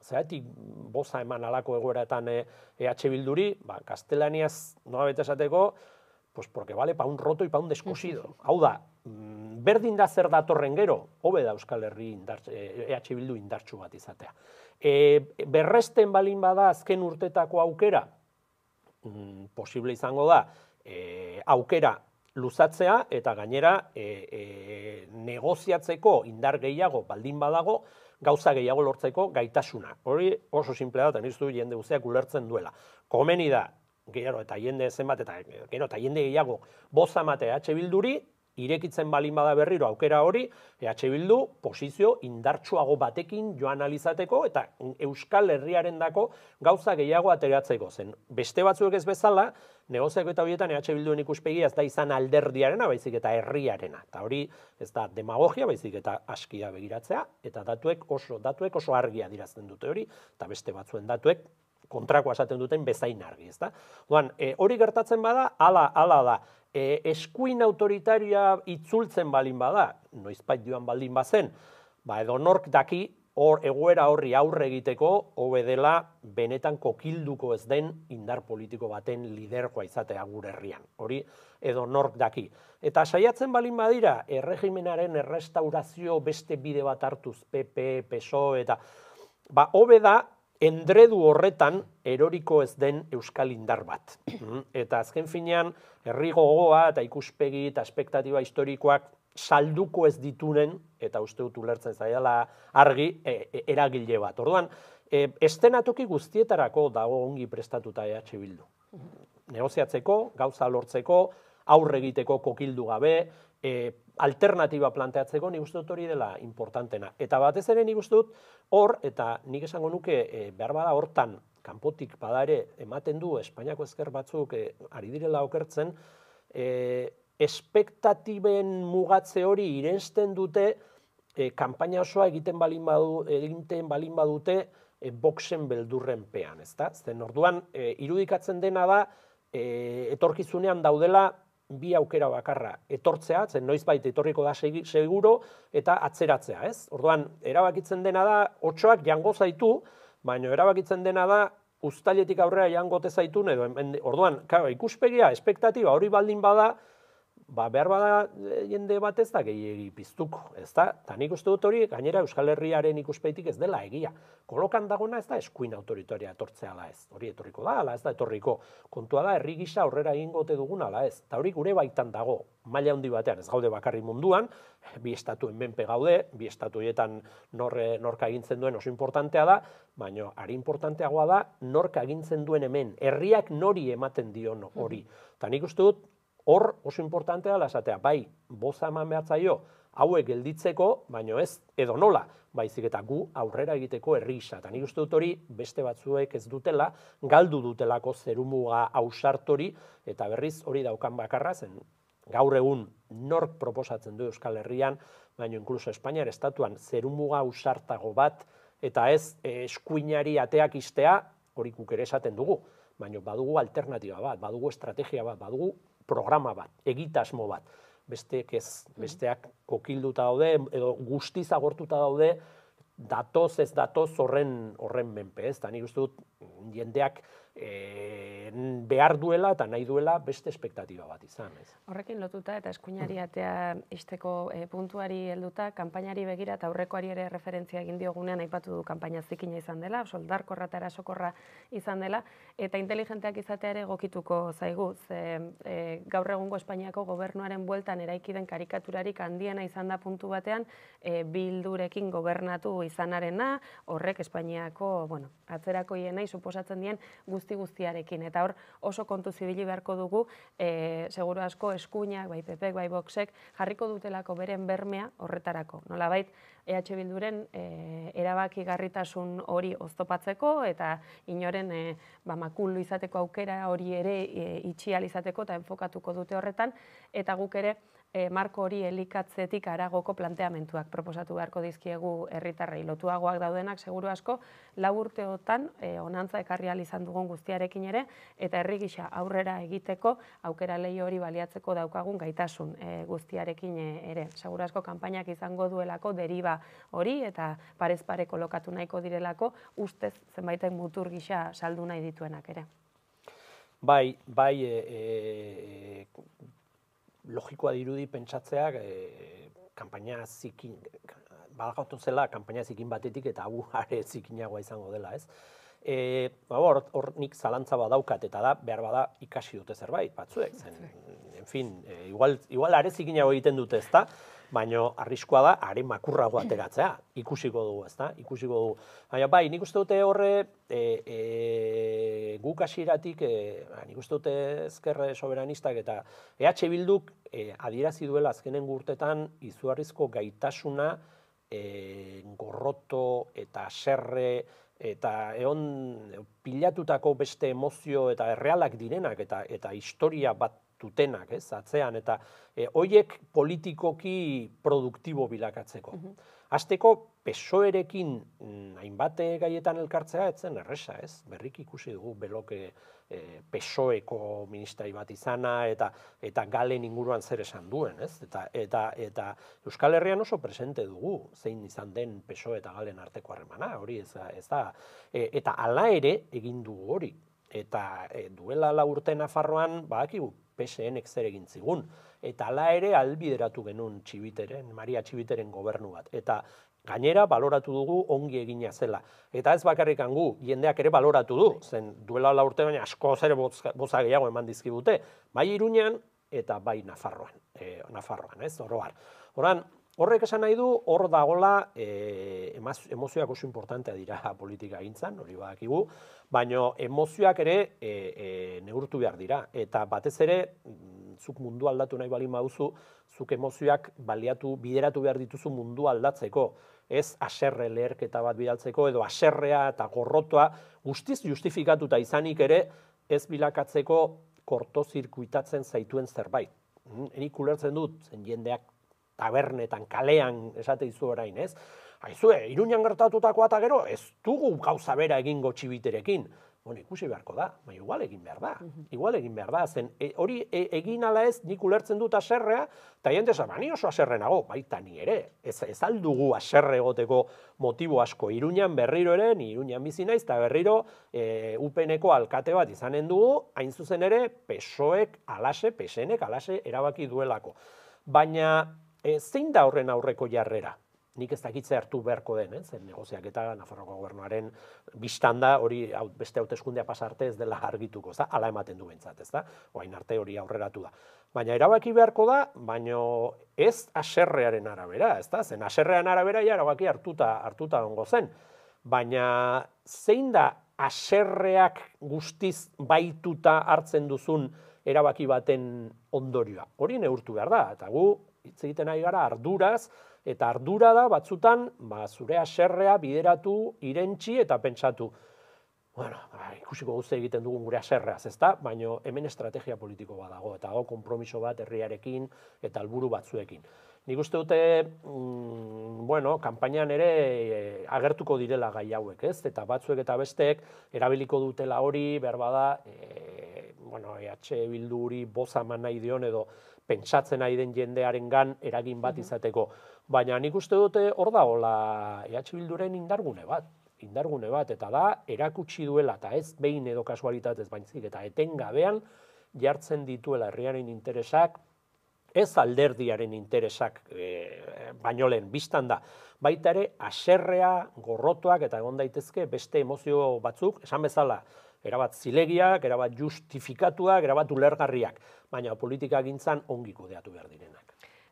zeratik boza eman alako egoeratan EH Bilduri, ba, kastelaniaz noa bete esateko, pues porque vale pa un roto y pa un descosido. Hau da, mm, berdin da zer datorren gero, hobe da Euskal Herri EH e Bildu indartsu bat izatea. E, berresten balin bada azken urtetako aukera, mm, posible izango da, e, aukera luzatzea eta gainera e, e, negoziatzeko indar gehiago baldin badago, gauza gehiago lortzeko gaitasuna. Hori oso simplea da, eta nire jende guztiak ulertzen duela. Komeni da, gero eta jende zenbat, eta gero eta jende gehiago boza matea EH Bilduri, irekitzen balin bada berriro aukera hori, EH Bildu posizio indartsuago batekin joan alizateko eta Euskal Herriaren dako gauza gehiago ateratzeko zen. Beste batzuek ez bezala, negoziako eta horietan EH Bilduen ikuspegi ez da izan alderdiarena, baizik eta herriarena. Eta hori ez da demagogia, baizik eta askia begiratzea, eta datuek oso, datuek oso argia dirazten dute hori, eta beste batzuen datuek kontrako esaten duten bezain argi, ezta? Oan, e, hori gertatzen bada, ala, ala da, e, eskuin autoritarioa itzultzen balin bada, noizpait joan baldin bazen, ba edo nork daki hor egoera horri aurre egiteko hobe dela benetan kokilduko ez den indar politiko baten lidergoa izatea gure herrian. Hori edo nork daki. Eta saiatzen balin badira erregimenaren errestaurazio beste bide bat hartuz PP, PSO eta ba hobe da endredu horretan eroriko ez den euskal indar bat. eta azken finean, herri gogoa eta ikuspegi eta espektatiba historikoak salduko ez ditunen, eta uste dut ulertzen zaila argi, e, e, eragile bat. Orduan, e, estenatoki guztietarako dago ongi prestatuta EH Bildu. Negoziatzeko, gauza lortzeko, aurre egiteko kokildu gabe, e, alternatiba planteatzeko nik uste dut hori dela importantena. Eta batez ere nik uste dut hor, eta nik esango nuke e, behar bada hortan kanpotik badare ematen du Espainiako ezker batzuk e, ari direla okertzen, e, espektatiben mugatze hori irensten dute e, kanpaina osoa egiten balin, badu, egiten balin badute e, boxen beldurren pean, ezta? Zen orduan, e, irudikatzen dena da, e, etorkizunean daudela bi aukera bakarra etortzea, zen noizbait etorriko da seguro, eta atzeratzea, ez? Orduan, erabakitzen dena da, otxoak jango zaitu, baina erabakitzen dena da, ustaletik aurrera jangote zaitun, edo, orduan, claro, ikuspegia, espektatiba, hori baldin bada, ba, behar bada eh, jende bat ez da gehiagi piztuko, ez da? Ta nik uste dut hori, gainera Euskal Herriaren ikuspeitik ez dela egia. Kolokan dagona ez da eskuin autoritaria etortzea ala ez. Hori etorriko da, ala ez da etorriko. Kontua da, herri gisa aurrera egin gote dugun ala ez. Ta hori gure baitan dago, maila handi batean, ez gaude bakarri munduan, bi estatuen menpe gaude, bi estatu horietan norre, norka egintzen duen oso importantea da, baina ari importanteagoa da, norka egintzen duen hemen, herriak nori ematen dion hori. Ta nik uste dut, Hor oso importantea da esatea, bai, boza eman behatzaio hauek gelditzeko, baino ez edo nola, baizik eta gu aurrera egiteko herri isa. Ta nik uste dut hori beste batzuek ez dutela, galdu dutelako zerumuga ausartori eta berriz hori daukan bakarra zen. Gaur egun nork proposatzen du Euskal Herrian, baino inkluso Espainiar estatuan zerumuga ausartago bat eta ez eskuinari ateak istea, hori guk ere esaten dugu, baino badugu alternatiba bat, badugu estrategia bat, badugu programa bat, egitasmo bat. Besteek ez, besteak kokilduta daude, edo guztiz agortuta daude, datoz ez datoz horren horren menpe, ez? Da nik uste dut jendeak e, behar duela eta nahi duela beste espektatiba bat izan. Ez. Horrekin lotuta eta eskuinari atea isteko e, puntuari helduta, kanpainari begira eta aurrekoari ere referentzia egin diogunean aipatu du kanpaina zikina izan dela, soldarkorra eta erasokorra izan dela, eta inteligenteak izatea ere gokituko zaigu. Ze, e, gaur egungo Espainiako gobernuaren bueltan eraiki den karikaturarik handiena izan da puntu batean, e, bildurekin gobernatu izanarena, horrek Espainiako, bueno, atzerako hienei suposatzen dien guzti guztiarekin. Eta hor oso kontu zibili beharko dugu, e, seguru asko eskuinak, bai pepek, bai boxek, jarriko dutelako beren bermea horretarako. Nola bait, EH Bilduren e, erabaki garritasun hori oztopatzeko eta inoren e, ba, makullu izateko aukera hori ere e, itxial izateko eta enfokatuko dute horretan. Eta guk ere, e, marko hori elikatzetik aragoko planteamentuak proposatu beharko dizkiegu herritarrei. Lotuagoak daudenak seguru asko lau urteotan e, onantza ekarri izan dugun guztiarekin ere eta herri gisa aurrera egiteko aukera lehi hori baliatzeko daukagun gaitasun e, guztiarekin e, ere. Seguru asko kanpainak izango duelako deriba hori eta parez pare kolokatu nahiko direlako ustez zenbaiten mutur gisa saldu nahi dituenak ere. Bai, bai, e, logikoa dirudi pentsatzeak e, kanpaina zikin, badagautu zela kanpaina zikin batetik eta hau are zikinagoa izango dela, ez? E, ba, hor, hor nik zalantza badaukat eta da, behar bada ikasi dute zerbait, batzuek, zen, en fin, e, igual, igual are zikinago egiten dute, ez da? Baino arriskoa da are makurrago ateratzea. Ikusiko dugu, ezta? Ikusiko dugu. Baina bai, nik uste dute horre e, e, guk hasieratik, e, ba, nik uste dute ezkerre soberanistak eta EH Bilduk e, adierazi duela azkenen gurtetan izuarrizko gaitasuna e, gorroto eta serre eta egon pilatutako beste emozio eta errealak direnak eta eta historia bat dutenak, ez, atzean, eta e, hoiek politikoki produktibo bilakatzeko. Mm Azteko, pesoerekin hainbate gaietan elkartzea, etzen erresa, ez, berrik ikusi dugu beloke e, pesoeko ministrai bat izana, eta eta galen inguruan zer esan duen, ez, eta, eta, eta Euskal Herrian oso presente dugu, zein izan den peso eta galen arteko harremana, hori ez, ez da, e, eta hala ere egin dugu hori, eta e, duela la urte Nafarroan, badakigu, PSNek zer egin zigun. Eta hala ere albideratu genuen txibiteren, Maria Txibiteren gobernu bat. Eta gainera baloratu dugu ongi egina zela. Eta ez bakarrik gu, jendeak ere baloratu du, zen duela la urte baina asko zer boza gehiago eman dizkibute, bai Iruñan eta bai Nafarroan, e, Nafarroan, ez, oroar. Horan, Horrek esan nahi du, hor dagola e, emozioak oso importantea dira politika gintzan, hori badakigu, baina emozioak ere e, e, neurtu behar dira. Eta batez ere, mm, zuk mundu aldatu nahi bali mauzu, zuk emozioak baliatu, bideratu behar dituzu mundu aldatzeko. Ez aserre leherketa bat bidaltzeko, edo aserrea eta gorrotoa guztiz justifikatuta izanik ere, ez bilakatzeko kortozirkuitatzen zaituen zerbait. Mm, enik ulertzen dut, zen jendeak tabernetan, kalean, esate izu orain, ez? Aizue, iruñan gertatutako eta gero, ez dugu gauza bera egingo txibiterekin. Bueno, ikusi beharko da, baina igual egin behar da, igual egin behar da, zen e, hori e, egin ala ez nik ulertzen dut aserrea, eta jende esan, ni oso aserrenago, baita ni ere, ez, ez aldugu aserre egoteko motibo asko, iruñan berriro ere, ni iruñan bizi naiz, eta berriro e, upeneko alkate bat izanen dugu, hain zuzen ere, pesoek alase, pesenek alase erabaki duelako. Baina, e, zein da horren aurreko jarrera? Nik ez dakitze hartu beharko den, eh? zen negoziak eta Nafarroko gobernuaren biztan da, hori beste hauteskundea pasarte ez dela argituko, ez da, ala ematen du bentsat, ez da, oain arte hori aurreratu da. Baina erabaki beharko da, baino ez aserrearen arabera, ez da, zen aserrearen arabera ja erabaki hartuta, hartuta ongo zen. Baina zein da aserreak guztiz baituta hartzen duzun erabaki baten ondorioa. Hori neurtu behar da, eta gu hitz egiten ari gara arduraz, eta ardura da batzutan ba, zure aserrea bideratu, irentzi eta pentsatu. Bueno, ba, ikusiko guzti egiten dugun gure aserreaz, ezta? Baina hemen estrategia politiko bat dago, eta dago konpromiso bat herriarekin eta alburu batzuekin. Nik uste dute, mm, bueno, kampainan ere e, agertuko direla gai hauek, ez? Eta batzuek eta besteek erabiliko dutela hori, berbada, e, bueno, EH bilduri boza eman nahi dion edo pentsatzen nahi den jendearen gan eragin bat izateko. Baina nik uste dute hor da hola EH Bilduren indargune bat, indargune bat, eta da erakutsi duela, eta ez behin edo kasualitatez baintzik, eta etengabean jartzen dituela herriaren interesak, ez alderdiaren interesak e, baino lehen, biztan da, baita ere, aserrea, gorrotuak, eta egon daitezke beste emozio batzuk, esan bezala, erabat zilegiak, erabat justifikatuak, erabat ulergarriak, baina politika gintzan ongi kudeatu behar direnak.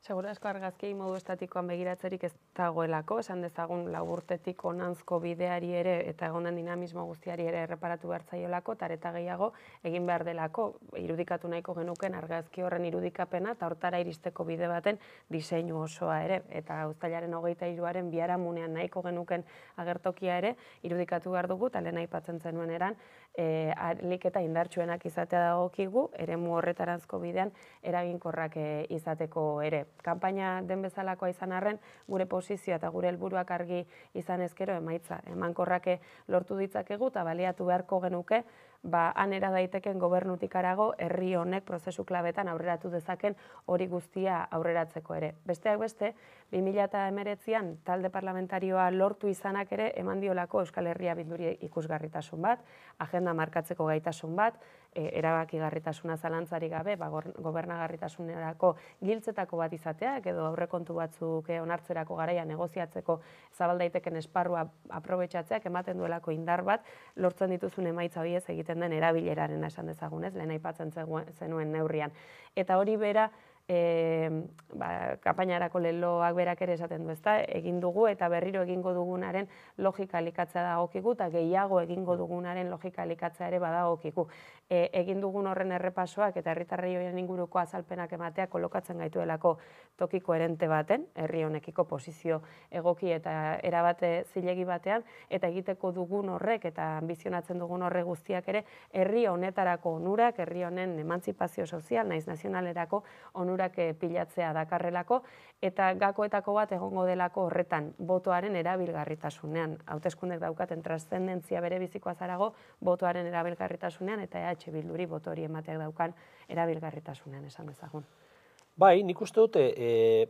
Segura asko argazki modu estatikoan begiratzerik ez dagoelako, esan dezagun laburtetik onantzko bideari ere eta egonen dinamismo guztiari ere erreparatu behar zaiolako, tareta gehiago egin behar delako. Irudikatu nahiko genuken argazki horren irudikapena eta hortara iristeko bide baten diseinu osoa ere. Eta uztailaren hogeita iruaren biaramunean nahiko genuken agertokia ere irudikatu behar dugu, eta lehen aipatzen zenuen eran, e, alik eta indartsuenak izatea dagokigu, ere mu horretaranzko bidean eraginkorrak e, izateko ere kanpaina den bezalakoa izan arren, gure posizioa eta gure helburuak argi izan ezkero emaitza. Emankorrake lortu ditzakegu eta baliatu beharko genuke, ba, anera daiteken gobernutik arago, herri honek prozesu klabetan aurreratu dezaken hori guztia aurreratzeko ere. Besteak beste, 2008an talde parlamentarioa lortu izanak ere eman diolako Euskal Herria bilduri ikusgarritasun bat, agenda markatzeko gaitasun bat, e, erabakigarritasuna zalantzari gabe, ba, gobernagarritasunerako giltzetako bat izateak edo aurrekontu batzuk e, onartzerako garaia negoziatzeko zabaldaiteken esparrua aprobetxatzeak ematen duelako indar bat, lortzen dituzun emaitza hori ez egiten den erabileraren esan dezagunez, lehen aipatzen zenuen neurrian. Eta hori bera, e, ba, kampainarako leloak berak ere esaten du, ezta? Egin dugu eta berriro egingo dugunaren logika elikatzea dagokigu eta gehiago egingo dugunaren logika elikatzea ere badagokigu. E, egin dugun horren errepasoak eta herritarrei horien inguruko azalpenak ematea kolokatzen gaituelako tokiko erente baten, herri honekiko posizio egoki eta erabate zilegi batean, eta egiteko dugun horrek eta ambizionatzen dugun horre guztiak ere, herri honetarako onurak, herri honen emantzipazio sozial, naiz nazionalerako onurak eh, pilatzea dakarrelako, eta gakoetako bat egongo delako horretan, botoaren erabilgarritasunean. Hauteskundek daukaten trascendentzia bere bizikoa zarago, botoaren erabilgarritasunean, eta EH Bilduri botori emateak daukan erabilgarritasunean esan dezagun. Bai, nik uste dute, e,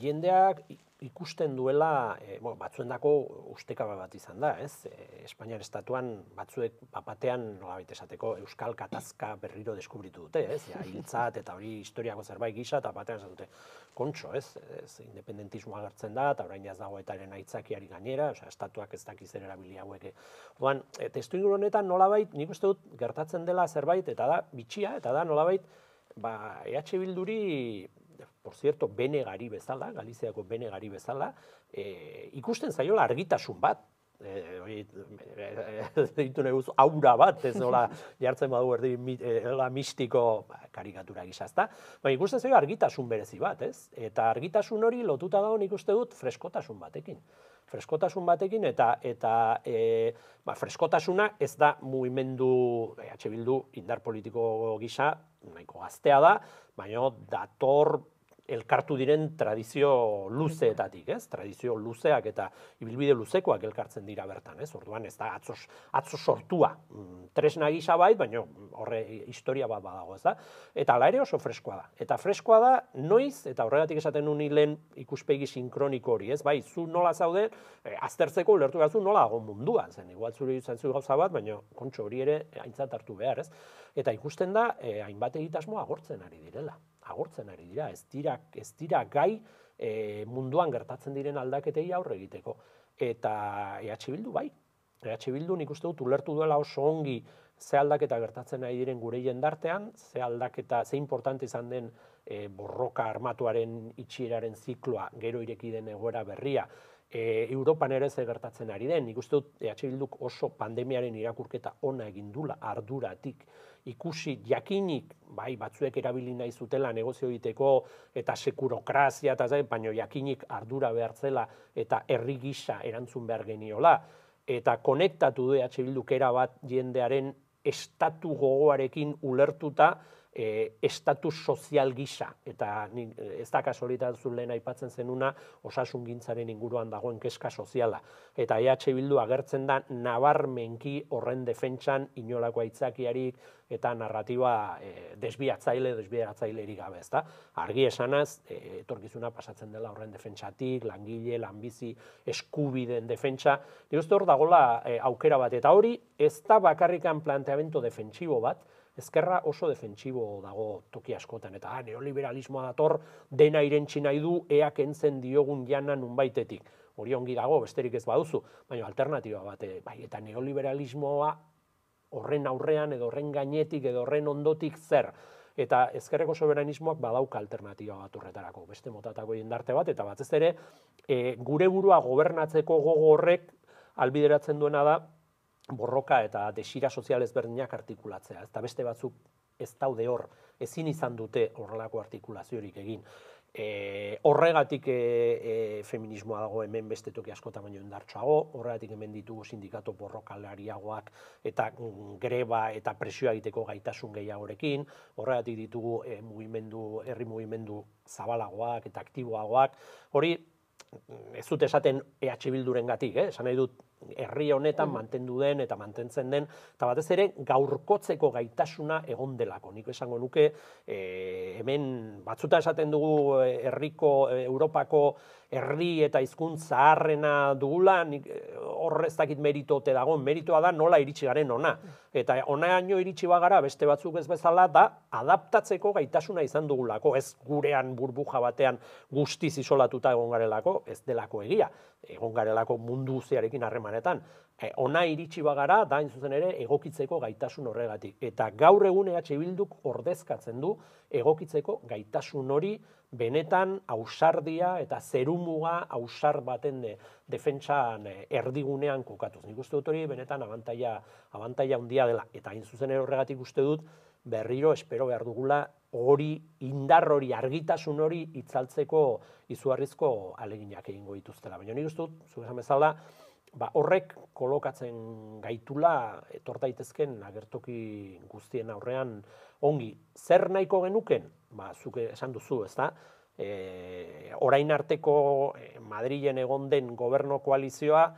jendeak ikusten duela, e, bueno, batzuendako usteka bat izan da, ez? E, Espainiar estatuan batzuek batean nolabait esateko euskal katazka berriro deskubritu dute, ez? Ja, hiltzat eta hori historiako zerbait gisa eta batean esan dute kontxo, ez? ez independentismo agertzen da eta orain jaz dago eta eren aitzakiari gainera, osea, estatuak ez dakiz zer erabili hauek. Oan, e, testu honetan nolabait, nik uste dut gertatzen dela zerbait eta da bitxia eta da nolabait ba, EH Bilduri por cierto, benegari bezala, Galiziako benegari bezala, e, ikusten zaiola argitasun bat, e, oi, ditu aura bat, ez nola jartzen badu erdi e, mistiko ba, karikatura gizazta, baina ikusten zaio argitasun berezi bat, ez? Eta argitasun hori lotuta dago nik uste dut freskotasun batekin. Freskotasun batekin eta eta e, ba, freskotasuna ez da mugimendu EH Bildu indar politiko gisa nahiko gaztea da, baina dator elkartu diren tradizio luzeetatik, ez? Tradizio luzeak eta ibilbide luzekoak elkartzen dira bertan, ez? Orduan ez da atzo, atzo sortua. Mm, tresna gisa bai, baina horre historia bat badago, ez da? Eta ala ere oso freskoa da. Eta freskoa da noiz eta horregatik esaten nuen lehen ikuspegi sinkroniko hori, ez? Bai, zu nola zaude, e, aztertzeko ulertu gazu nola dago mundua, zen igual zuri zentzu gauza bat, baina kontxo hori ere aintzat hartu behar, ez? Eta ikusten da, e, hainbat egitasmo agortzen ari direla agortzen ari dira, ez dira, ez dira gai e, munduan gertatzen diren aldaketei aurre egiteko. Eta EH Bildu bai, EH Bildu nik uste dut ulertu duela oso ongi ze aldaketa gertatzen ari diren gure jendartean, ze aldaketa, ze importante izan den e, borroka armatuaren itxieraren zikloa, gero ireki den egoera berria, e, Europan ere ze gertatzen ari den, nik uste dut EH Bilduk oso pandemiaren irakurketa ona egindula arduratik, ikusi jakinik, bai, batzuek erabili nahi zutela negozio egiteko eta sekurokrazia eta zain, baino jakinik ardura behartzela eta herri gisa erantzun behar geniola, eta konektatu du EH Bilduk bat jendearen estatu gogoarekin ulertuta, e, estatus sozial gisa, eta ni, ez da kasolitan lehen aipatzen zenuna osasun gintzaren inguruan dagoen keska soziala. Eta EH Bildu agertzen da nabarmenki horren defentsan inolako aitzakiarik eta narratiba e, desbiatzaile, desbiatzaile gabe, ezta? Argi esanaz, e, etorkizuna pasatzen dela horren defentsatik, langile, lanbizi, eskubideen defentsa. Ni hor dagola e, aukera bat, eta hori ez da bakarrikan planteamento defentsibo bat, ezkerra oso defentsibo dago toki askotan, eta ah, neoliberalismoa dator dena irentsi nahi du eak entzen diogun jana nunbaitetik. Hori ongi dago, besterik ez baduzu, baina alternatiba bat, eh, bai, eta neoliberalismoa horren aurrean edo horren gainetik edo horren ondotik zer. Eta ezkerreko soberanismoak badauka alternatiba bat horretarako, beste motatako jendarte bat, eta batez ere, e, gure burua gobernatzeko gogo horrek albideratzen duena da, borroka eta desira sozial ezberdinak artikulatzea. Ez beste batzuk ez daude hor, ezin izan dute horrelako artikulaziorik egin. E, horregatik e, e, feminismoa dago hemen beste toki askotan baino indartsuago, horregatik hemen ditugu sindikato borrokalariagoak eta mm, greba eta presioa egiteko gaitasun gehiagorekin, horregatik ditugu e, mugimendu, herri mugimendu zabalagoak eta aktiboagoak. Hori, ez dut esaten EH Bilduren gatik, eh? esan nahi dut herri honetan mantendu den eta mantentzen den, eta batez ere gaurkotzeko gaitasuna egon delako. Niko esango nuke, e, hemen batzuta esaten dugu eh, herriko e, Europako herri eta hizkuntza zaharrena dugula, nik horrez dakit meritote dago, meritoa da nola iritsi garen ona. Eta onaino iritsi bagara beste batzuk ez bezala da adaptatzeko gaitasuna izan dugulako, ez gurean burbuja batean guztiz isolatuta egon garelako, ez delako egia egon garelako mundu zearekin harremanetan. E, ona iritsi bagara, da zuzen ere, egokitzeko gaitasun horregatik. Eta gaur egun EH Bilduk ordezkatzen du egokitzeko gaitasun hori benetan ausardia eta zerumuga ausar baten de, defentsan e, erdigunean kokatuz. Nik uste dut hori benetan abantaia, abantaia handia dela. Eta hain zuzen ere horregatik uste dut, berriro espero behar dugula hori indar hori argitasun hori itzaltzeko izuarrizko aleginak egingo dituztela. Baina nik dut, zu esan bezala, ba, horrek kolokatzen gaitula etor daitezken agertoki guztien aurrean ongi. Zer nahiko genuken? Ba, zuke esan duzu, ezta? E, orain arteko e, Madrilen egon den goberno koalizioa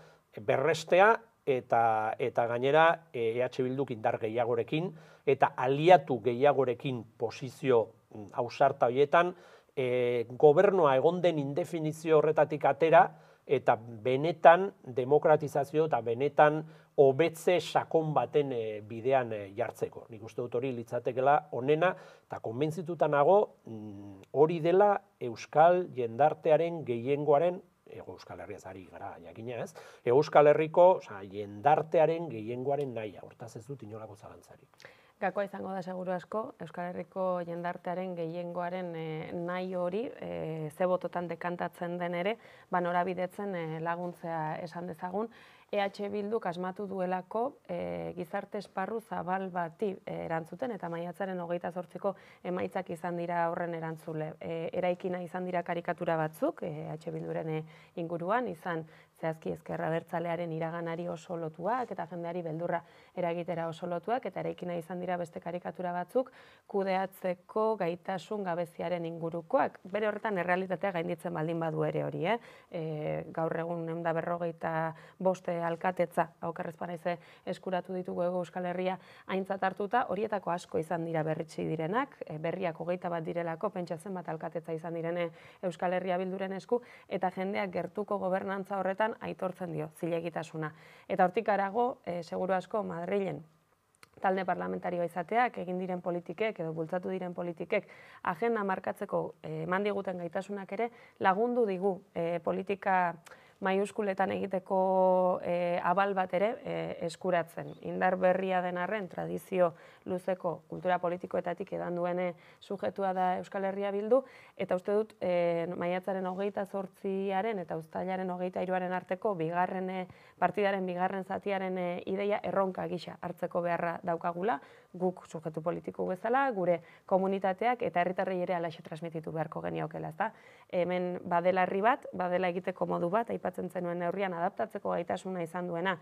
berrestea eta eta gainera EH Bilduk indar gehiagorekin eta aliatu gehiagorekin posizio mm, ausarta hoietan e, gobernua egon den indefinizio horretatik atera eta benetan demokratizazio eta benetan hobetze sakon baten e, bidean e, jartzeko. Nik uste dut hori litzatekela onena eta konbentzituta nago mm, hori dela Euskal jendartearen gehiengoaren Ego Euskal Herria zari gara jakina ez, Euskal Herriko oza, jendartearen gehiengoaren naia, hortaz ez dut inolako zalantzari. Gakoa izango da seguru asko, Euskal Herriko jendartearen gehiengoaren e, nahi hori, e, ze bototan dekantatzen den ere, ba norabidetzen e, laguntzea esan dezagun, EH Bilduk asmatu duelako e, gizarte esparru zabal bati e, erantzuten eta maiatzaren hogeita zortziko emaitzak izan dira horren erantzule. E, eraikina izan dira karikatura batzuk, EH Bilduren inguruan, izan zehazki ezkerra bertzalearen iraganari oso lotuak eta jendeari beldurra eragitera oso lotuak eta eraikina izan dira beste karikatura batzuk kudeatzeko gaitasun gabeziaren ingurukoak. Bere horretan errealitatea gainditzen baldin badu ere hori, eh? E, gaur egun da berrogeita boste alkatetza, aukerrez paraize eskuratu ditugu ego Euskal Herria aintzat hartuta, horietako asko izan dira berritsi direnak, e, berriak hogeita bat direlako, pentsa bat alkatetza izan direne Euskal Herria bilduren esku, eta jendeak gertuko gobernantza horretan aitortzen dio, zilegitasuna. Eta hortik arago, e, seguru asko, Madrilen, talde parlamentarioa izateak, egin diren politikek edo bultzatu diren politikek agenda markatzeko eman diguten gaitasunak ere lagundu digu e, politika maiuskuletan egiteko e, abal bat ere e, eskuratzen. Indar berria den arren, tradizio luzeko kultura politikoetatik edan duene sujetua da Euskal Herria bildu, eta uste dut e, maiatzaren hogeita zortziaren eta ustailaren hogeita iruaren arteko bigarren partidaren bigarren zatiaren ideia erronka gisa hartzeko beharra daukagula, guk sujetu politiko bezala, gure komunitateak eta herritarrei ere alaxe transmititu beharko geniokela, ezta? Hemen badela herri bat, badela egiteko modu bat, aipatzen zenuen neurrian adaptatzeko gaitasuna izan duena,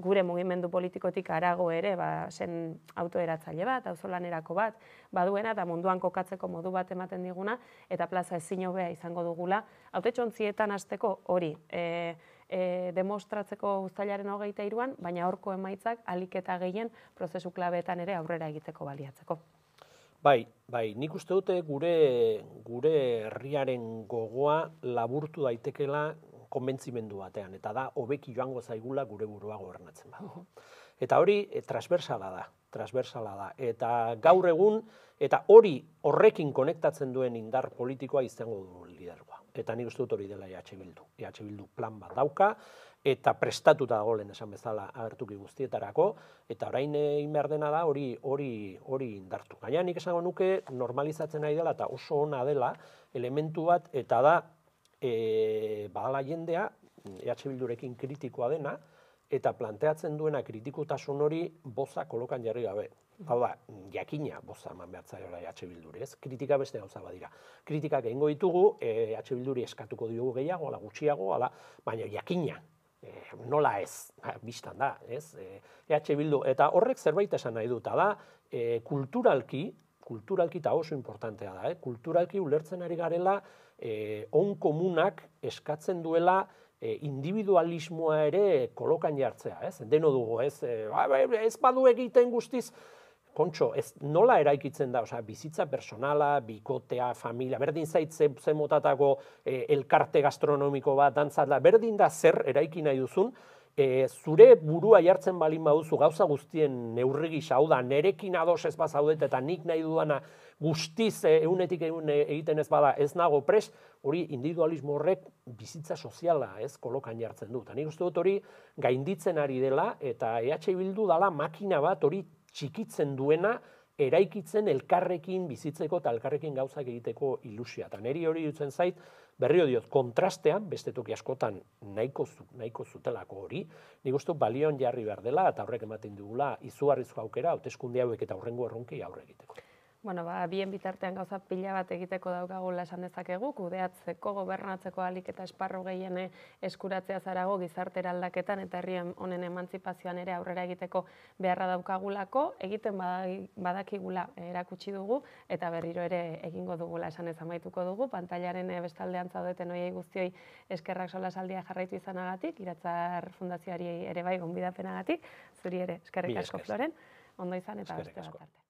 gure mugimendu politikotik arago ere, ba, zen autoeratzaile bat, auzolanerako bat, baduena eta munduan kokatzeko modu bat ematen diguna, eta plaza ezin hobea izango dugula. Haute txontzietan azteko hori, e, e, demostratzeko uztailaren hogeita iruan, baina horko emaitzak alik eta gehien prozesu klabeetan ere aurrera egiteko baliatzeko. Bai, bai, nik uste dute gure gure herriaren gogoa laburtu daitekela konbentzimendu batean, eta da, hobeki joango zaigula gure burua gobernatzen badu. Eta hori, e, transversala da, transversala da. Eta gaur egun, eta hori horrekin konektatzen duen indar politikoa izango du lidergoa. Eta nik uste dut hori dela EH Bildu. EH Bildu plan bat dauka, eta prestatuta dago lehen esan bezala agertuki guztietarako, eta orain egin behar dena da hori hori hori indartu. Gaina nik esango nuke normalizatzen nahi dela eta oso ona dela elementu bat, eta da e, badala jendea, EH Bildurekin kritikoa dena, eta planteatzen duena kritikotasun hori boza kolokan jarri gabe. Hau da, jakina boza eman behar zaiola EH Bilduri, ez? Kritika beste gauza badira. Kritikak egingo ditugu, EH Bilduri eskatuko diogu gehiago, ala gutxiago, ala, baina jakina, e, nola ez, biztan da, ez? EH Bildu, eta horrek zerbait esan nahi dut, da, e, kulturalki, kulturalki eta oso importantea da, eh? kulturalki ulertzen ari garela, e, on komunak eskatzen duela e, individualismoa ere kolokan jartzea, ez? Deno dugu, ez? E, ba, ba, ez badu egiten guztiz, kontxo, ez nola eraikitzen da, osea, bizitza personala, bikotea, familia, berdin zait ze, ze motatako e, elkarte gastronomiko bat, dantzatla, berdin da zer eraiki nahi duzun, e, zure burua jartzen balin baduzu gauza guztien neurri gisa, hau da, nerekin ados ez bazaudet eta nik nahi dudana guztiz e, egunetik egun egiten ez bada ez nago pres, hori individualismo horrek bizitza soziala ez kolokan jartzen du. nik uste dut hori gainditzen ari dela eta EH Bildu dala makina bat hori txikitzen duena eraikitzen elkarrekin bizitzeko eta elkarrekin gauzak egiteko ilusia. Eta neri hori dutzen zait, berrio diot, kontrastean, beste toki askotan nahiko, zu, nahiko zutelako hori, nik uste balion jarri behar dela, eta horrek ematen dugula, izugarrizko aukera, hauteskunde hauek eta horrengo erronkei aurre egiteko. Bueno, ba, bien bitartean gauza pila bat egiteko daukagula esan dezakegu, kudeatzeko, gobernatzeko alik eta esparro gehiene eskuratzea zarago gizartera aldaketan eta herrien honen emantzipazioan ere aurrera egiteko beharra daukagulako, egiten badakigula erakutsi dugu eta berriro ere egingo dugula esan ez amaituko dugu, pantailaren bestaldean zaudeten oiei guztioi eskerrak sola saldia jarraitu izanagatik, iratzar fundazioari ere bai gonbidapenagatik, zuri ere eskerrik asko floren, ondo izan eta beste bat arte.